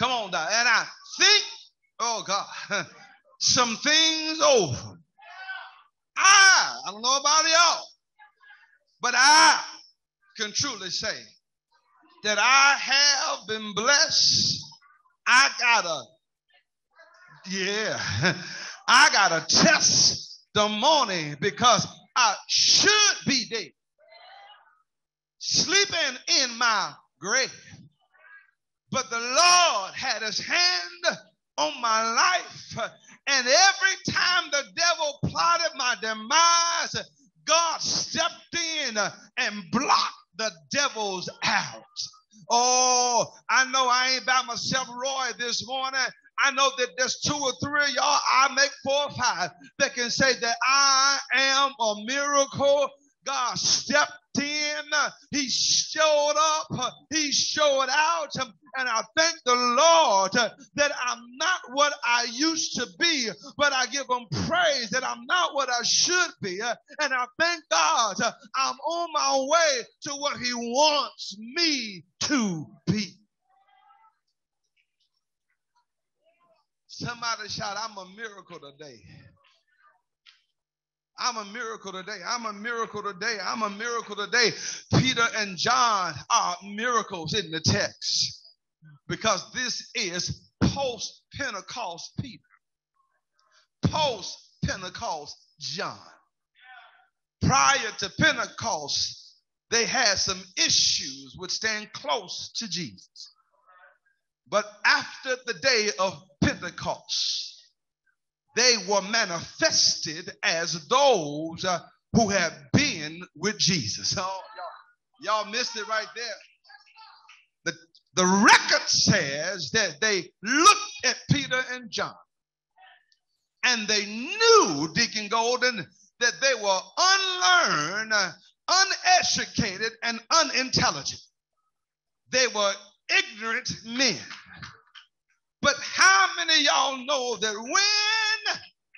come on, down, and I think, oh God, some things over. I, I don't know about y'all, but I can truly say that I have been blessed. I got a yeah. I got a testimony because I should be dead. Sleeping in my grave. But the Lord had his hand on my life. And every time the devil plotted my demise, God stepped in and blocked the devils out. Oh, I know I ain't by myself, Roy, this morning. I know that there's two or three of y'all, I make four or five, that can say that I am a miracle. God stepped in, He showed up, He showed out, and I thank the Lord that I'm not what I used to be, but I give Him praise that I'm not what I should be, and I thank God I'm on my way to what He wants me to be. Somebody shout, I'm a miracle today. I'm a miracle today. I'm a miracle today. I'm a miracle today. Peter and John are miracles in the text because this is post Pentecost Peter, post Pentecost John. Prior to Pentecost, they had some issues with staying close to Jesus. But after the day of Pentecost, they were manifested as those uh, who have been with Jesus. Oh, y'all, y'all missed it right there. The, the record says that they looked at Peter and John and they knew, Deacon Golden, that they were unlearned, uneducated, and unintelligent. They were ignorant men. But how many y'all know that when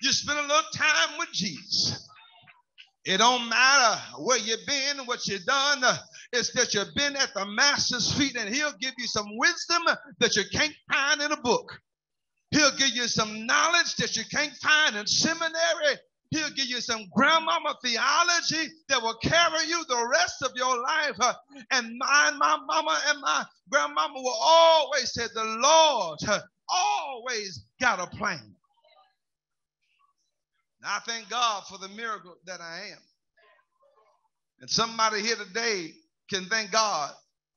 you spend a little time with Jesus, It don't matter where you've been, what you've done. It's that you've been at the master's feet and he'll give you some wisdom that you can't find in a book. He'll give you some knowledge that you can't find in seminary. He'll give you some grandmama theology that will carry you the rest of your life. And my, my mama and my grandmama will always say, the Lord always got a plan. I thank God for the miracle that I am. And somebody here today can thank God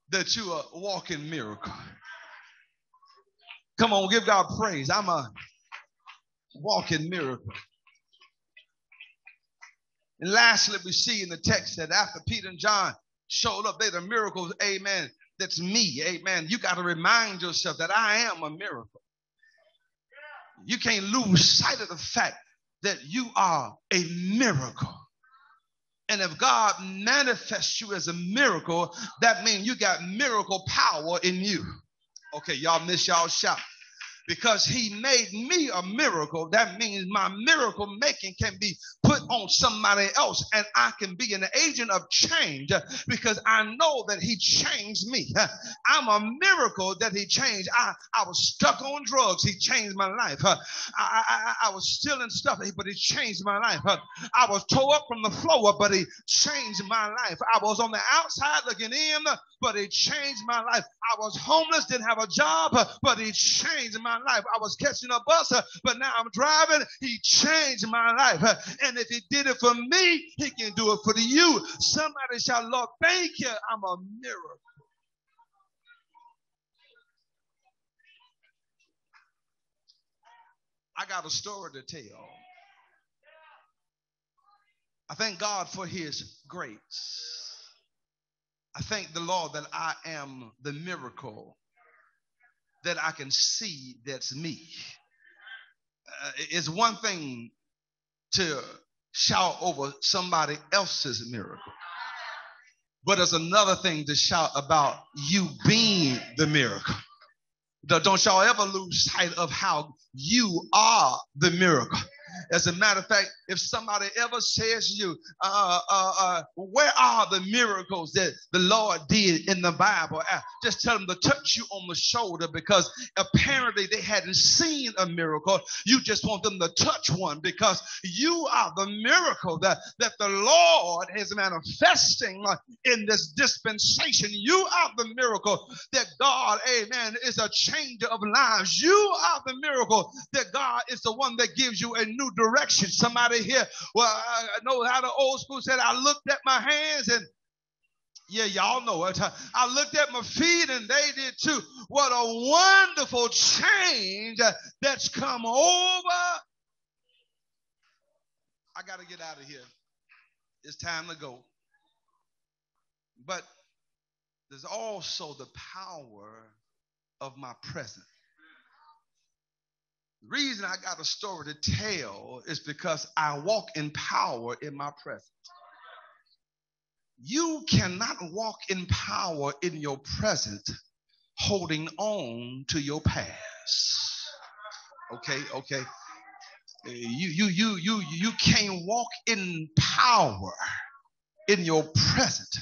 that you are a walking miracle. Come on, give God praise. I'm a walking miracle. And lastly, we see in the text that after Peter and John showed up, they the miracles, amen. That's me, amen. You got to remind yourself that I am a miracle. You can't lose sight of the fact that you are a miracle. And if God manifests you as a miracle, that means you got miracle power in you. Okay, y'all miss y'all shout because he made me a miracle, that means my miracle making can be put on somebody else and I can be an agent of change because I know that he changed me. I'm a miracle that he changed. I, I was stuck on drugs. He changed my life. I, I, I was stealing stuff, but he changed my life. I was tore up from the floor, but he changed my life. I was on the outside looking in, but he changed my life. I was homeless, didn't have a job, but he changed my life. I was catching a bus, uh, but now I'm driving. He changed my life. Uh, and if he did it for me, he can do it for you. Somebody shout, Lord, thank you. I'm a miracle. I got a story to tell. I thank God for his grace. I thank the Lord that I am the miracle that I can see that's me. Uh, it's one thing to shout over somebody else's miracle, but it's another thing to shout about you being the miracle. Don't y'all ever lose sight of how you are the miracle. As a matter of fact, if somebody ever says to you, uh, uh, uh, where are the miracles that the Lord did in the Bible? Uh, just tell them to touch you on the shoulder because apparently they hadn't seen a miracle. You just want them to touch one because you are the miracle that, that the Lord is manifesting in this dispensation. You are the miracle that God, amen, is a changer of lives. You are the miracle that God is the one that gives you a new direction. Somebody here, well, I know how the old school said, I looked at my hands and yeah, y'all know it. I looked at my feet and they did too. What a wonderful change that's come over. I got to get out of here. It's time to go. But there's also the power of my presence. The reason I got a story to tell is because I walk in power in my presence. You cannot walk in power in your present holding on to your past. Okay, okay. You you you you you can't walk in power in your present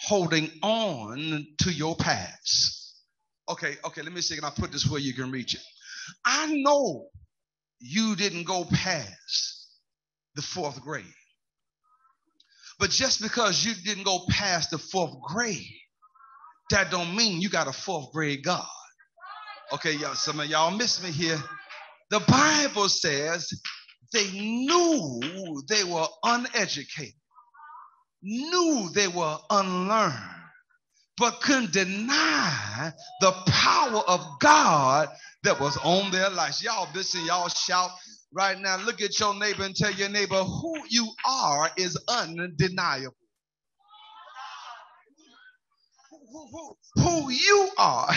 holding on to your past. Okay, okay, let me see. Can I put this where you can reach it? I know you didn't go past the fourth grade. But just because you didn't go past the fourth grade, that don't mean you got a fourth grade God. Okay, y'all, some of y'all miss me here. The Bible says they knew they were uneducated, knew they were unlearned, but couldn't deny the power of God that was on their lives. Y'all listen, y'all shout right now. Look at your neighbor and tell your neighbor who you are is undeniable. Who, who you are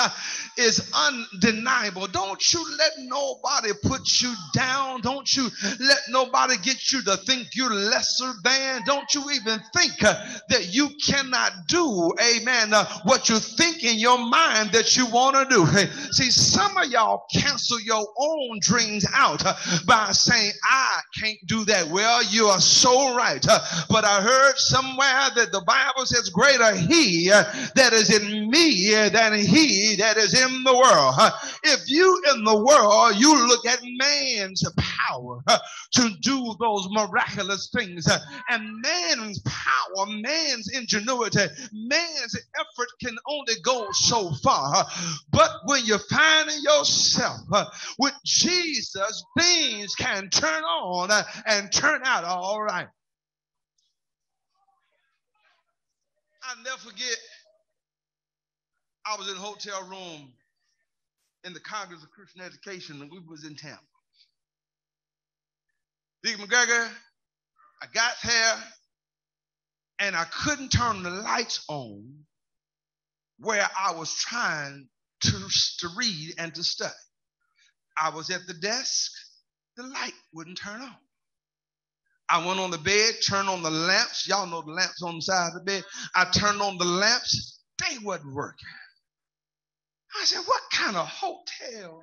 is undeniable. Don't you let nobody put you down. Don't you let nobody get you to think you're lesser than. Don't you even think uh, that you cannot do, amen, uh, what you think in your mind that you want to do. See, some of y'all cancel your own dreams out uh, by saying, I can't do that. Well, you are so right. Uh, but I heard somewhere that the Bible says, Greater he uh, that is in me than he that is in the world. If you in the world, you look at man's power to do those miraculous things, and man's power, man's ingenuity, man's effort can only go so far. But when you find yourself with Jesus, things can turn on and turn out all right. I'll never forget I was in a hotel room in the Congress of Christian Education, and we was in Tampa. Deacon McGregor, I got there, and I couldn't turn the lights on where I was trying to, to read and to study. I was at the desk, the light wouldn't turn on. I went on the bed, turned on the lamps. Y'all know the lamps on the side of the bed. I turned on the lamps, they wasn't working. I said, What kind of hotel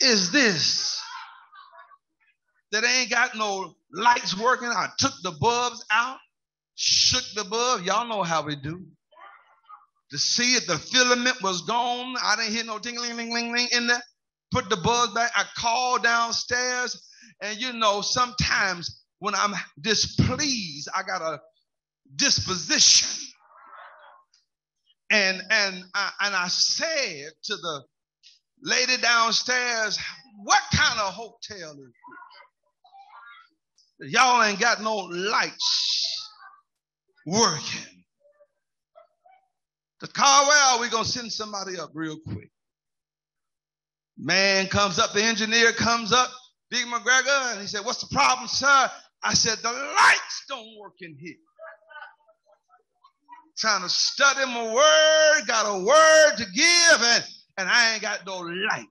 is this that ain't got no lights working? I took the bulbs out, shook the bulb. Y'all know how we do. To see if the filament was gone, I didn't hear no tingling, ling, ling, ling in there. Put the bulbs back. I called downstairs, and you know, sometimes when I'm displeased, I got a disposition and and I, and I said to the lady downstairs, "What kind of hotel is this? Y'all ain't got no lights working. The car, well, we gonna send somebody up real quick. Man comes up, the engineer comes up, Big McGregor, and he said, "What's the problem, sir?" I said, "The lights don't work in here." Trying to study my word, got a word to give, and, and I ain't got no light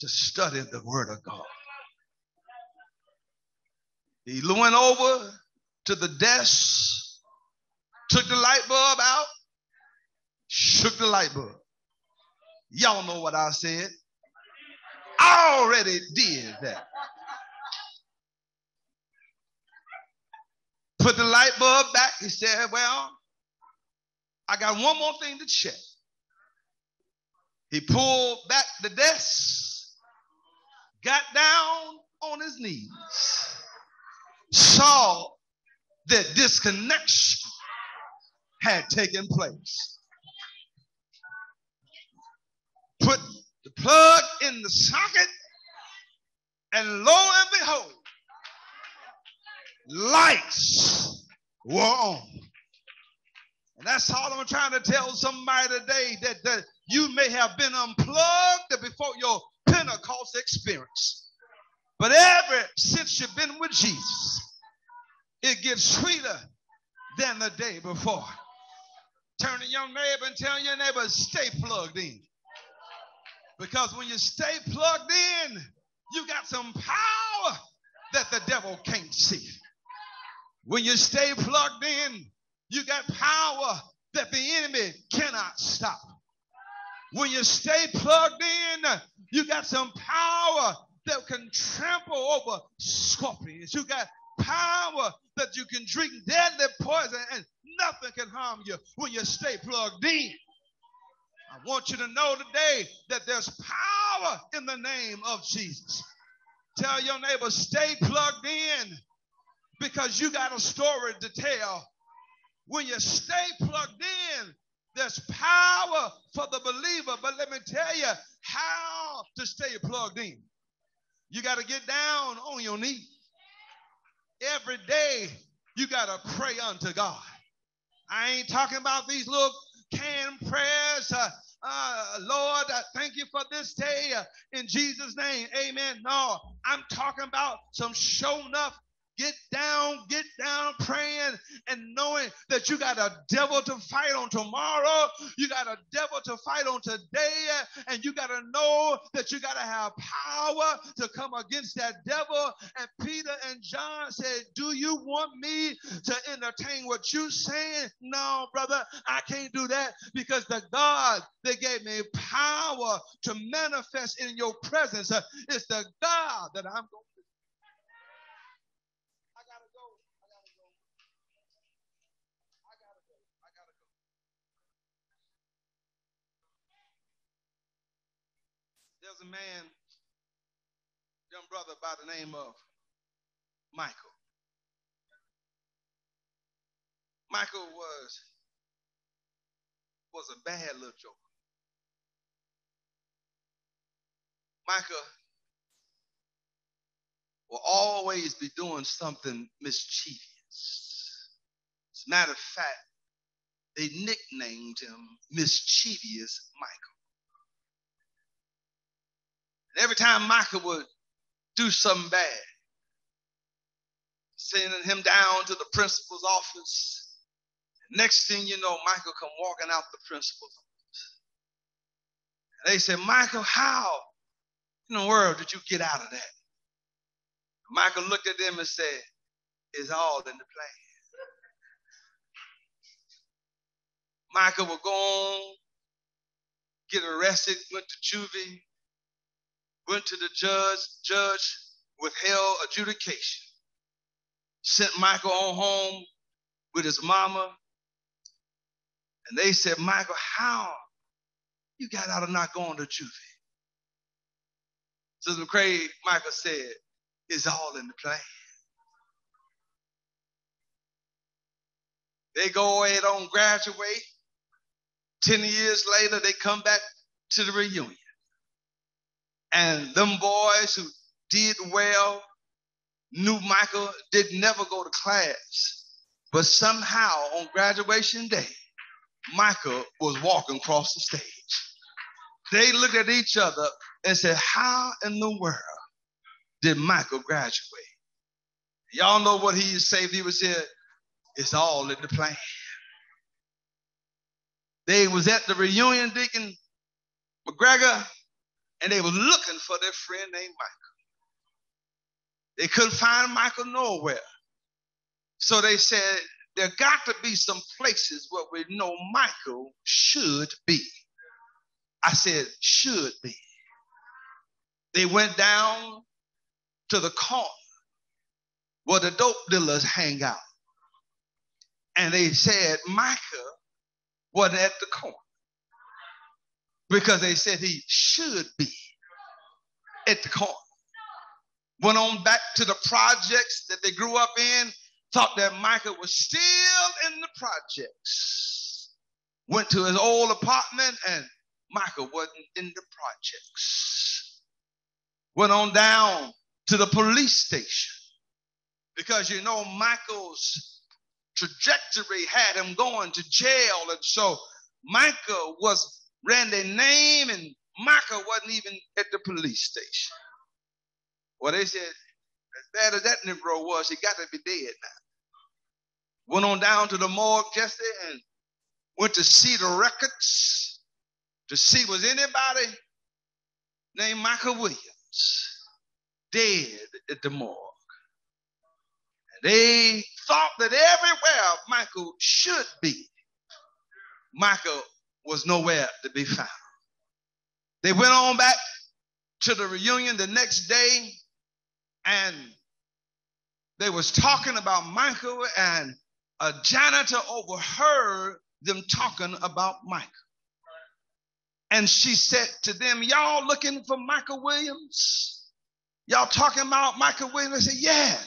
to study the word of God. He went over to the desk, took the light bulb out, shook the light bulb. Y'all know what I said. I already did that. Put the light bulb back. He said, Well, I got one more thing to check. He pulled back the desk, got down on his knees, saw that disconnection had taken place. Put the plug in the socket, and lo and behold, lights were on. And that's all I'm trying to tell somebody today that, that you may have been unplugged before your Pentecost experience. But ever since you've been with Jesus, it gets sweeter than the day before. Turn to your neighbor and tell your neighbor, stay plugged in. Because when you stay plugged in, you got some power that the devil can't see. When you stay plugged in, you got power that the enemy cannot stop. When you stay plugged in, you got some power that can trample over scorpions. You got power that you can drink deadly poison and nothing can harm you when you stay plugged in. I want you to know today that there's power in the name of Jesus. Tell your neighbor, stay plugged in because you got a story to tell. When you stay plugged in, there's power for the believer. But let me tell you how to stay plugged in. You got to get down on your knees. Every day, you got to pray unto God. I ain't talking about these little canned prayers. Uh, uh, Lord, I thank you for this day uh, in Jesus' name. Amen. No, I'm talking about some show enough get down, get down praying and knowing that you got a devil to fight on tomorrow. You got a devil to fight on today. And you got to know that you got to have power to come against that devil. And Peter and John said, Do you want me to entertain what you're saying? No, brother, I can't do that because the God that gave me power to manifest in your presence uh, is the God that I'm going to. I gotta go. I gotta go. I gotta go. I gotta go. There's a man, young brother by the name of Michael. Michael was was a bad little joker. Michael will always be doing something mischievous. As a matter of fact, they nicknamed him Mischievous Michael. And every time Michael would do something bad, sending him down to the principal's office. Next thing you know, Michael come walking out the principal's office. And they said, Michael, how in the world did you get out of that? Michael looked at them and said, It's all in the plan. Michael would go on, get arrested, went to juvie, went to the judge, judge withheld adjudication, sent Michael on home with his mama. And they said, Michael, how you got out of not going to juvie? Sister Craig, Michael said, it's all in the plan. They go ahead on graduate. Ten years later, they come back to the reunion. And them boys who did well knew Michael did never go to class. But somehow on graduation day, Michael was walking across the stage. They looked at each other and said, How in the world did Michael graduate? Y'all know what he said. He was here. It's all in the plan. They was at the reunion, Deacon McGregor, and they were looking for their friend named Michael. They couldn't find Michael nowhere. So they said, there got to be some places where we know Michael should be. I said, should be. They went down to the corner where the dope dealers hang out. And they said Micah wasn't at the corner because they said he should be at the corner. Went on back to the projects that they grew up in, thought that Micah was still in the projects. Went to his old apartment and Micah wasn't in the projects. Went on down to the police station because you know Michael's trajectory had him going to jail, and so Micah was ran their name, and Micah wasn't even at the police station. Well, they said as bad as that Negro was, he got to be dead now. Went on down to the morgue, Jesse, and went to see the records to see was anybody named Michael Williams dead at the morgue. And they thought that everywhere Michael should be, Michael was nowhere to be found. They went on back to the reunion the next day and they was talking about Michael and a janitor overheard them talking about Michael. And she said to them, Y'all looking for Michael Williams? Y'all talking about Michael Williams? I said, Yeah.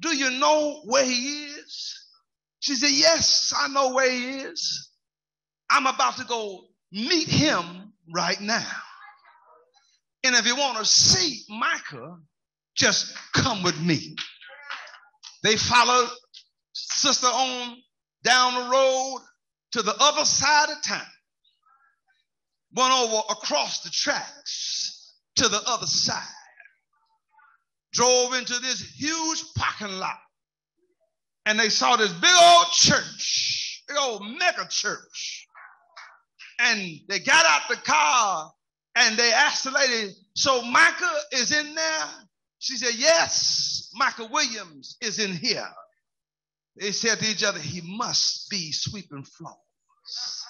Do you know where he is? She said, Yes, I know where he is. I'm about to go meet him right now. And if you want to see Micah, just come with me. They followed sister on down the road to the other side of town. Went over across the tracks to the other side. Drove into this huge parking lot and they saw this big old church, big old mega church. And they got out the car and they asked the lady, So Micah is in there? She said, Yes, Micah Williams is in here. They said to each other, He must be sweeping floors.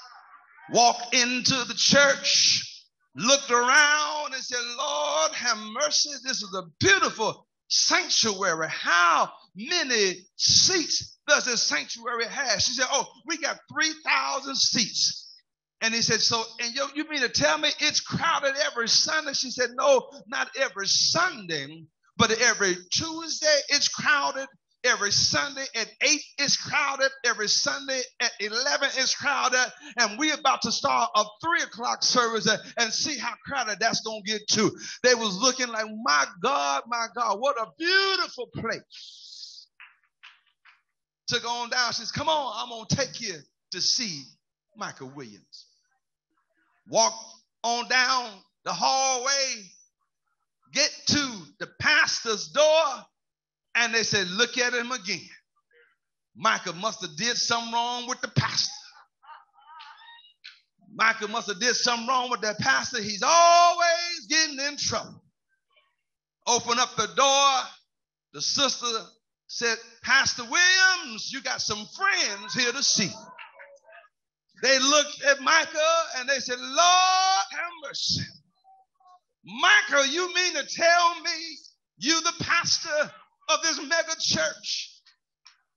Walked into the church, looked around, and said, Lord, have mercy. This is a beautiful sanctuary. How many seats does this sanctuary have? She said, Oh, we got 3,000 seats. And he said, So, and you, you mean to tell me it's crowded every Sunday? She said, No, not every Sunday, but every Tuesday it's crowded. Every Sunday at 8 is crowded. Every Sunday at 11 is crowded. And we're about to start a 3 o'clock service and see how crowded that's going to get to. They was looking like, my God, my God, what a beautiful place. Took on down. She says, come on, I'm going to take you to see Michael Williams. Walk on down the hallway, get to the pastor's door, and they said, look at him again. Micah must have did something wrong with the pastor. Micah must have did something wrong with that pastor. He's always getting in trouble. Open up the door. The sister said, Pastor Williams, you got some friends here to see. They looked at Micah and they said, Lord have mercy. Michael, you mean to tell me you the pastor of this mega church?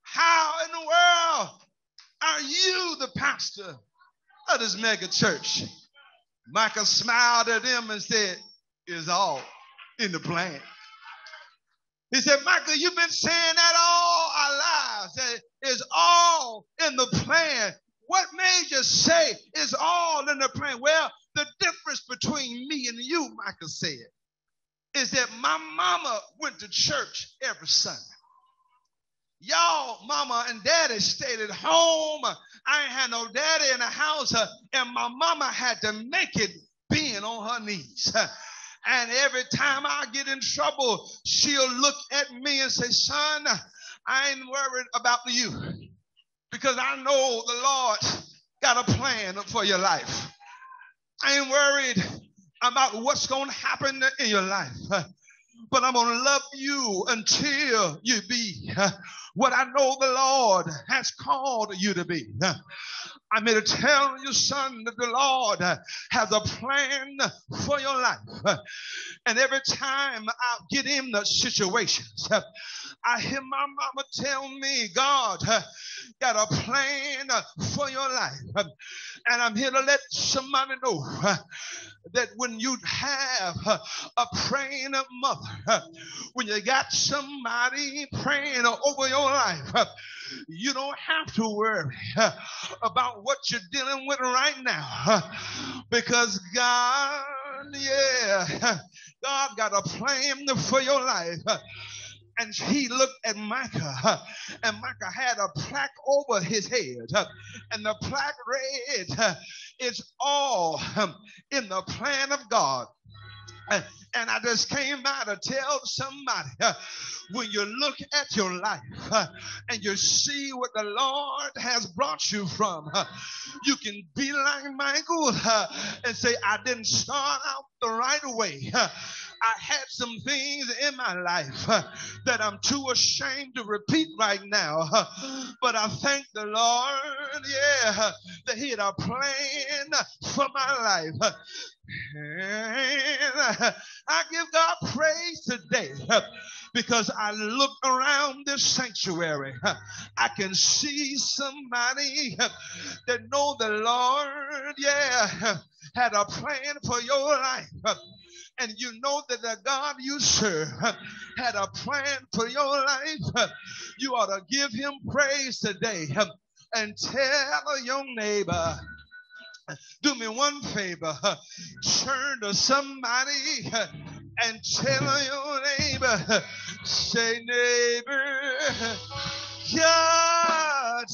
How in the world are you the pastor of this mega church? Michael smiled at them and said, It's all in the plan. He said, Michael, you've been saying that all our lives. It's all in the plan. What made you say it's all in the plan? Well, the difference between me and you, Michael said, is that my mama went to church every Sunday. Y'all, mama and daddy stayed at home. I ain't had no daddy in the house, uh, and my mama had to make it being on her knees. And every time I get in trouble, she'll look at me and say, Son, I ain't worried about you because I know the Lord got a plan for your life. I ain't worried about what's going to happen in your life, but I'm going to love you until you be what I know the Lord has called you to be. I'm here to tell you, son, that the Lord has a plan for your life. And every time I get in the situations, I hear my mama tell me, God got a plan for your life. And I'm here to let somebody know that when you have a praying mother, when you got somebody praying over your life, you don't have to worry about what you're dealing with right now. Because God, yeah, God got a plan for your life. And he looked at Micah, and Micah had a plaque over his head, and the plaque read, It's all in the plan of God. And I just came by to tell somebody uh, when you look at your life uh, and you see what the Lord has brought you from, uh, you can be like Michael and say, I didn't start out the right way. I had some things in my life uh, that I'm too ashamed to repeat right now. Uh, but I thank the Lord, yeah, uh, that He had a plan for my life. And uh, I give God praise today uh, because I look around this sanctuary. I can see somebody that know the Lord, yeah, had a plan for your life and you know that the God you serve had a plan for your life, you ought to give him praise today and tell your neighbor. Do me one favor, turn to somebody and tell your neighbor, say, neighbor, God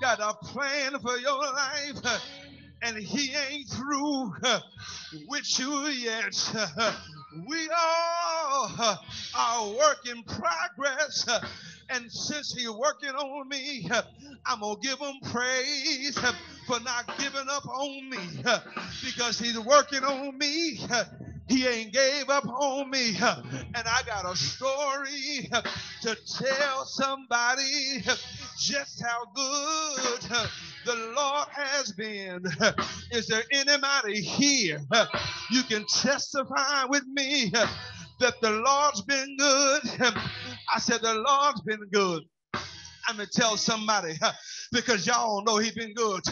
got a plan for your life and he ain't through uh, with you yet. We all uh, are work in progress. Uh, and since he's working on me, I'm going to give him praise for not giving up on me because he's working on me. He ain't gave up on me. And I got a story to tell somebody just how good the Lord has been. Is there anybody here? You can testify with me that the Lord's been good. I said, The Lord's been good. I'm gonna tell somebody because y'all know he's been good.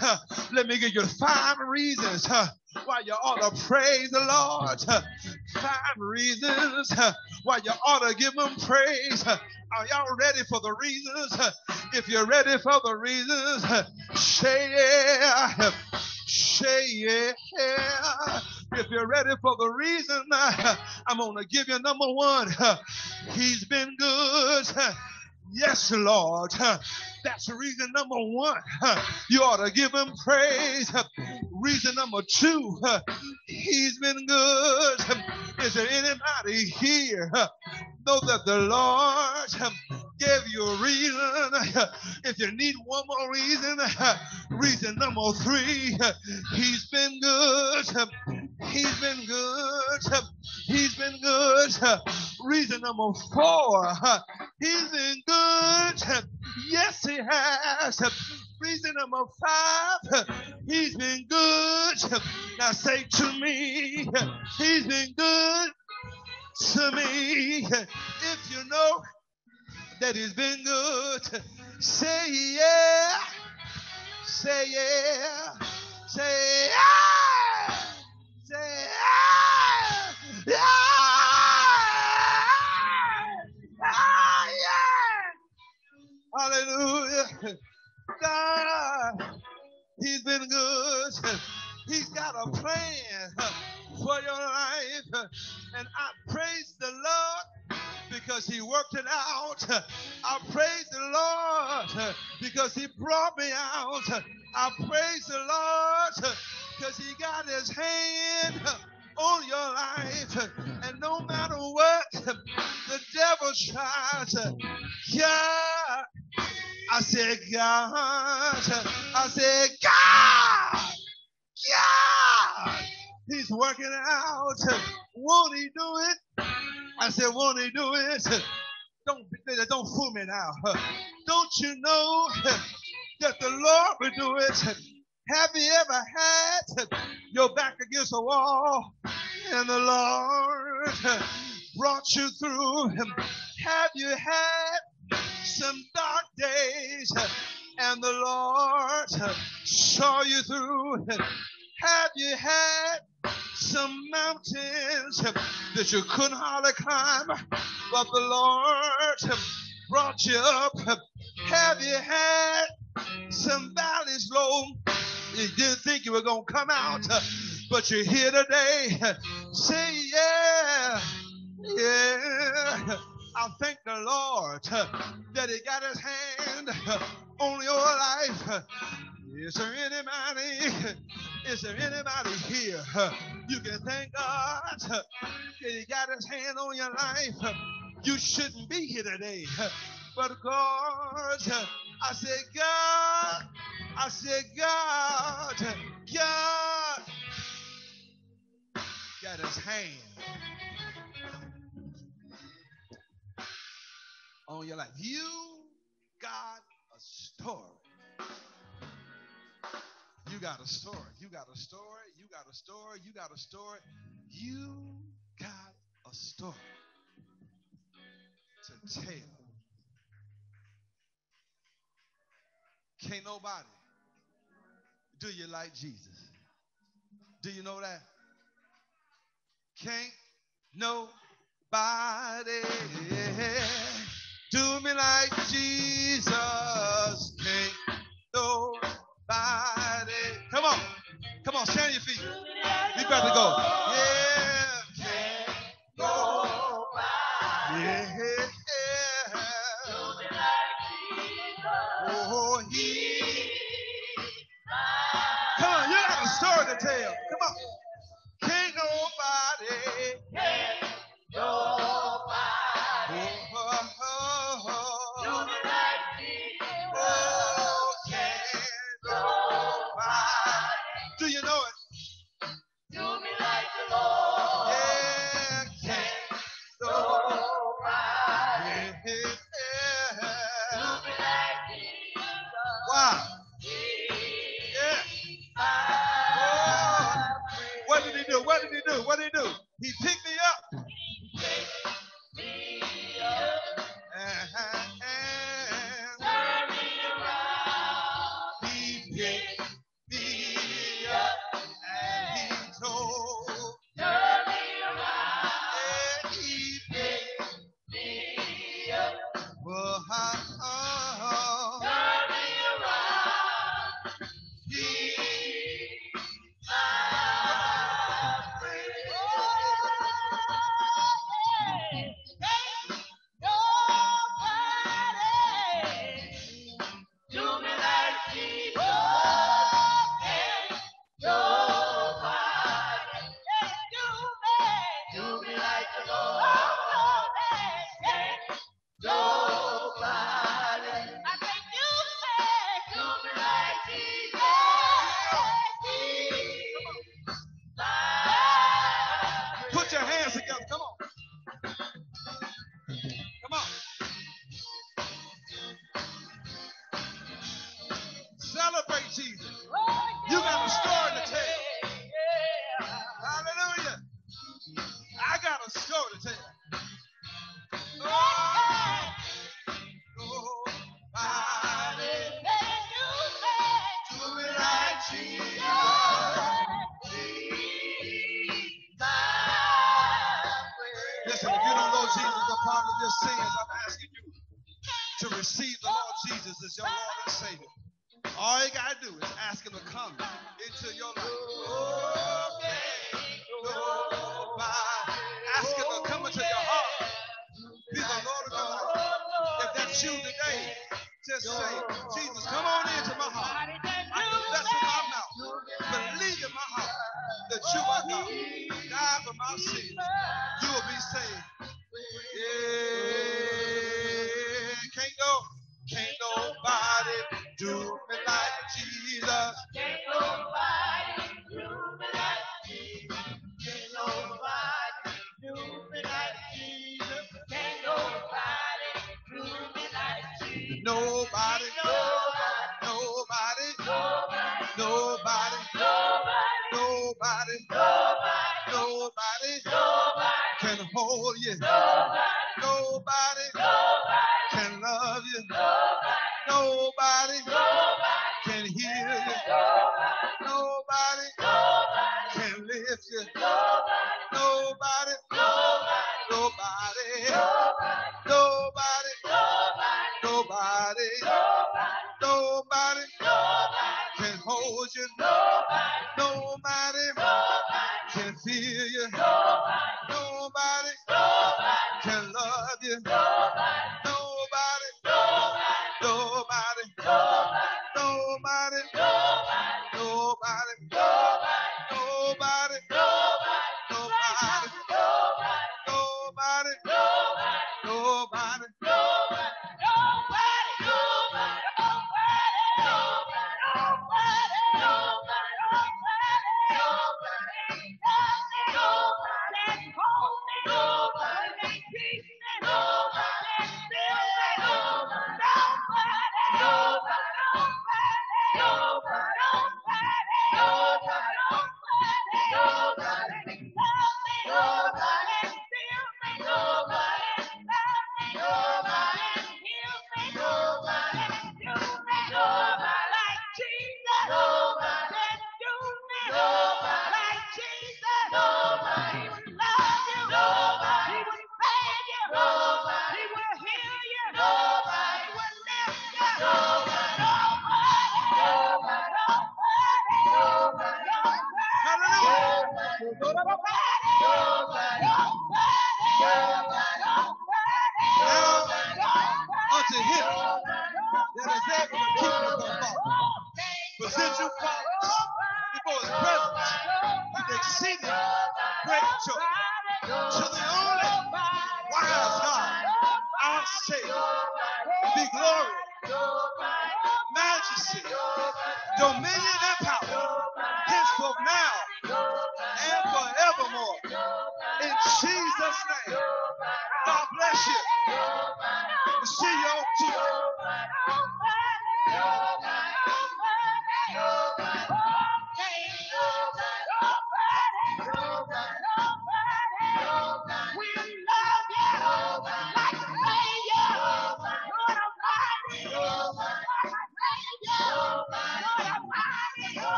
Let me give you five reasons why you ought to praise the Lord. Five reasons why you ought to give him praise. Are y'all ready for the reasons? If you're ready for the reasons, say yeah. Say yeah. If you're ready for the reason, I'm going to give you number one. He's been good. Yes, Lord. That's reason number one. You ought to give him praise. Reason number two, he's been good. Is there anybody here know that the Lord gave you a reason? If you need one more reason, reason number three, he's been good. He's been good. He's been good. Reason number four, he's been good. Yes, he has. Reason number five, he's been good. Now say to me, he's been good to me. If you know that he's been good, say yeah. Say yeah. Say yeah. Say yeah. Yeah. Hallelujah. God, He's been good. He's got a plan for your life. And I praise the Lord because He worked it out. I praise the Lord because He brought me out. I praise the Lord because He got His hand on your life. And no matter what the devil tries, God I said, God. I said, God. God. He's working out. Won't he do it? I said, won't he do it? Don't, don't fool me now. Don't you know that the Lord will do it? Have you ever had your back against a wall and the Lord brought you through? Have you had some dark days and the Lord saw you through. Have you had some mountains that you couldn't hardly climb, but the Lord brought you up? Have you had some valleys low? You didn't think you were going to come out, but you're here today. Say yeah, yeah. I thank the Lord that He got His hand on your life. Is there anybody? Is there anybody here? You can thank God that He got His hand on your life. You shouldn't be here today, but God, I said, God, I said, God, God got His hand on your life. You got a story. You got a story. You got a story. You got a story. You got a story. You got a story to tell. Can't nobody do you like Jesus. Do you know that? Can't nobody do me like Jesus. Can't nobody. Come on. Come on, stand on your feet. We better go. Yeah.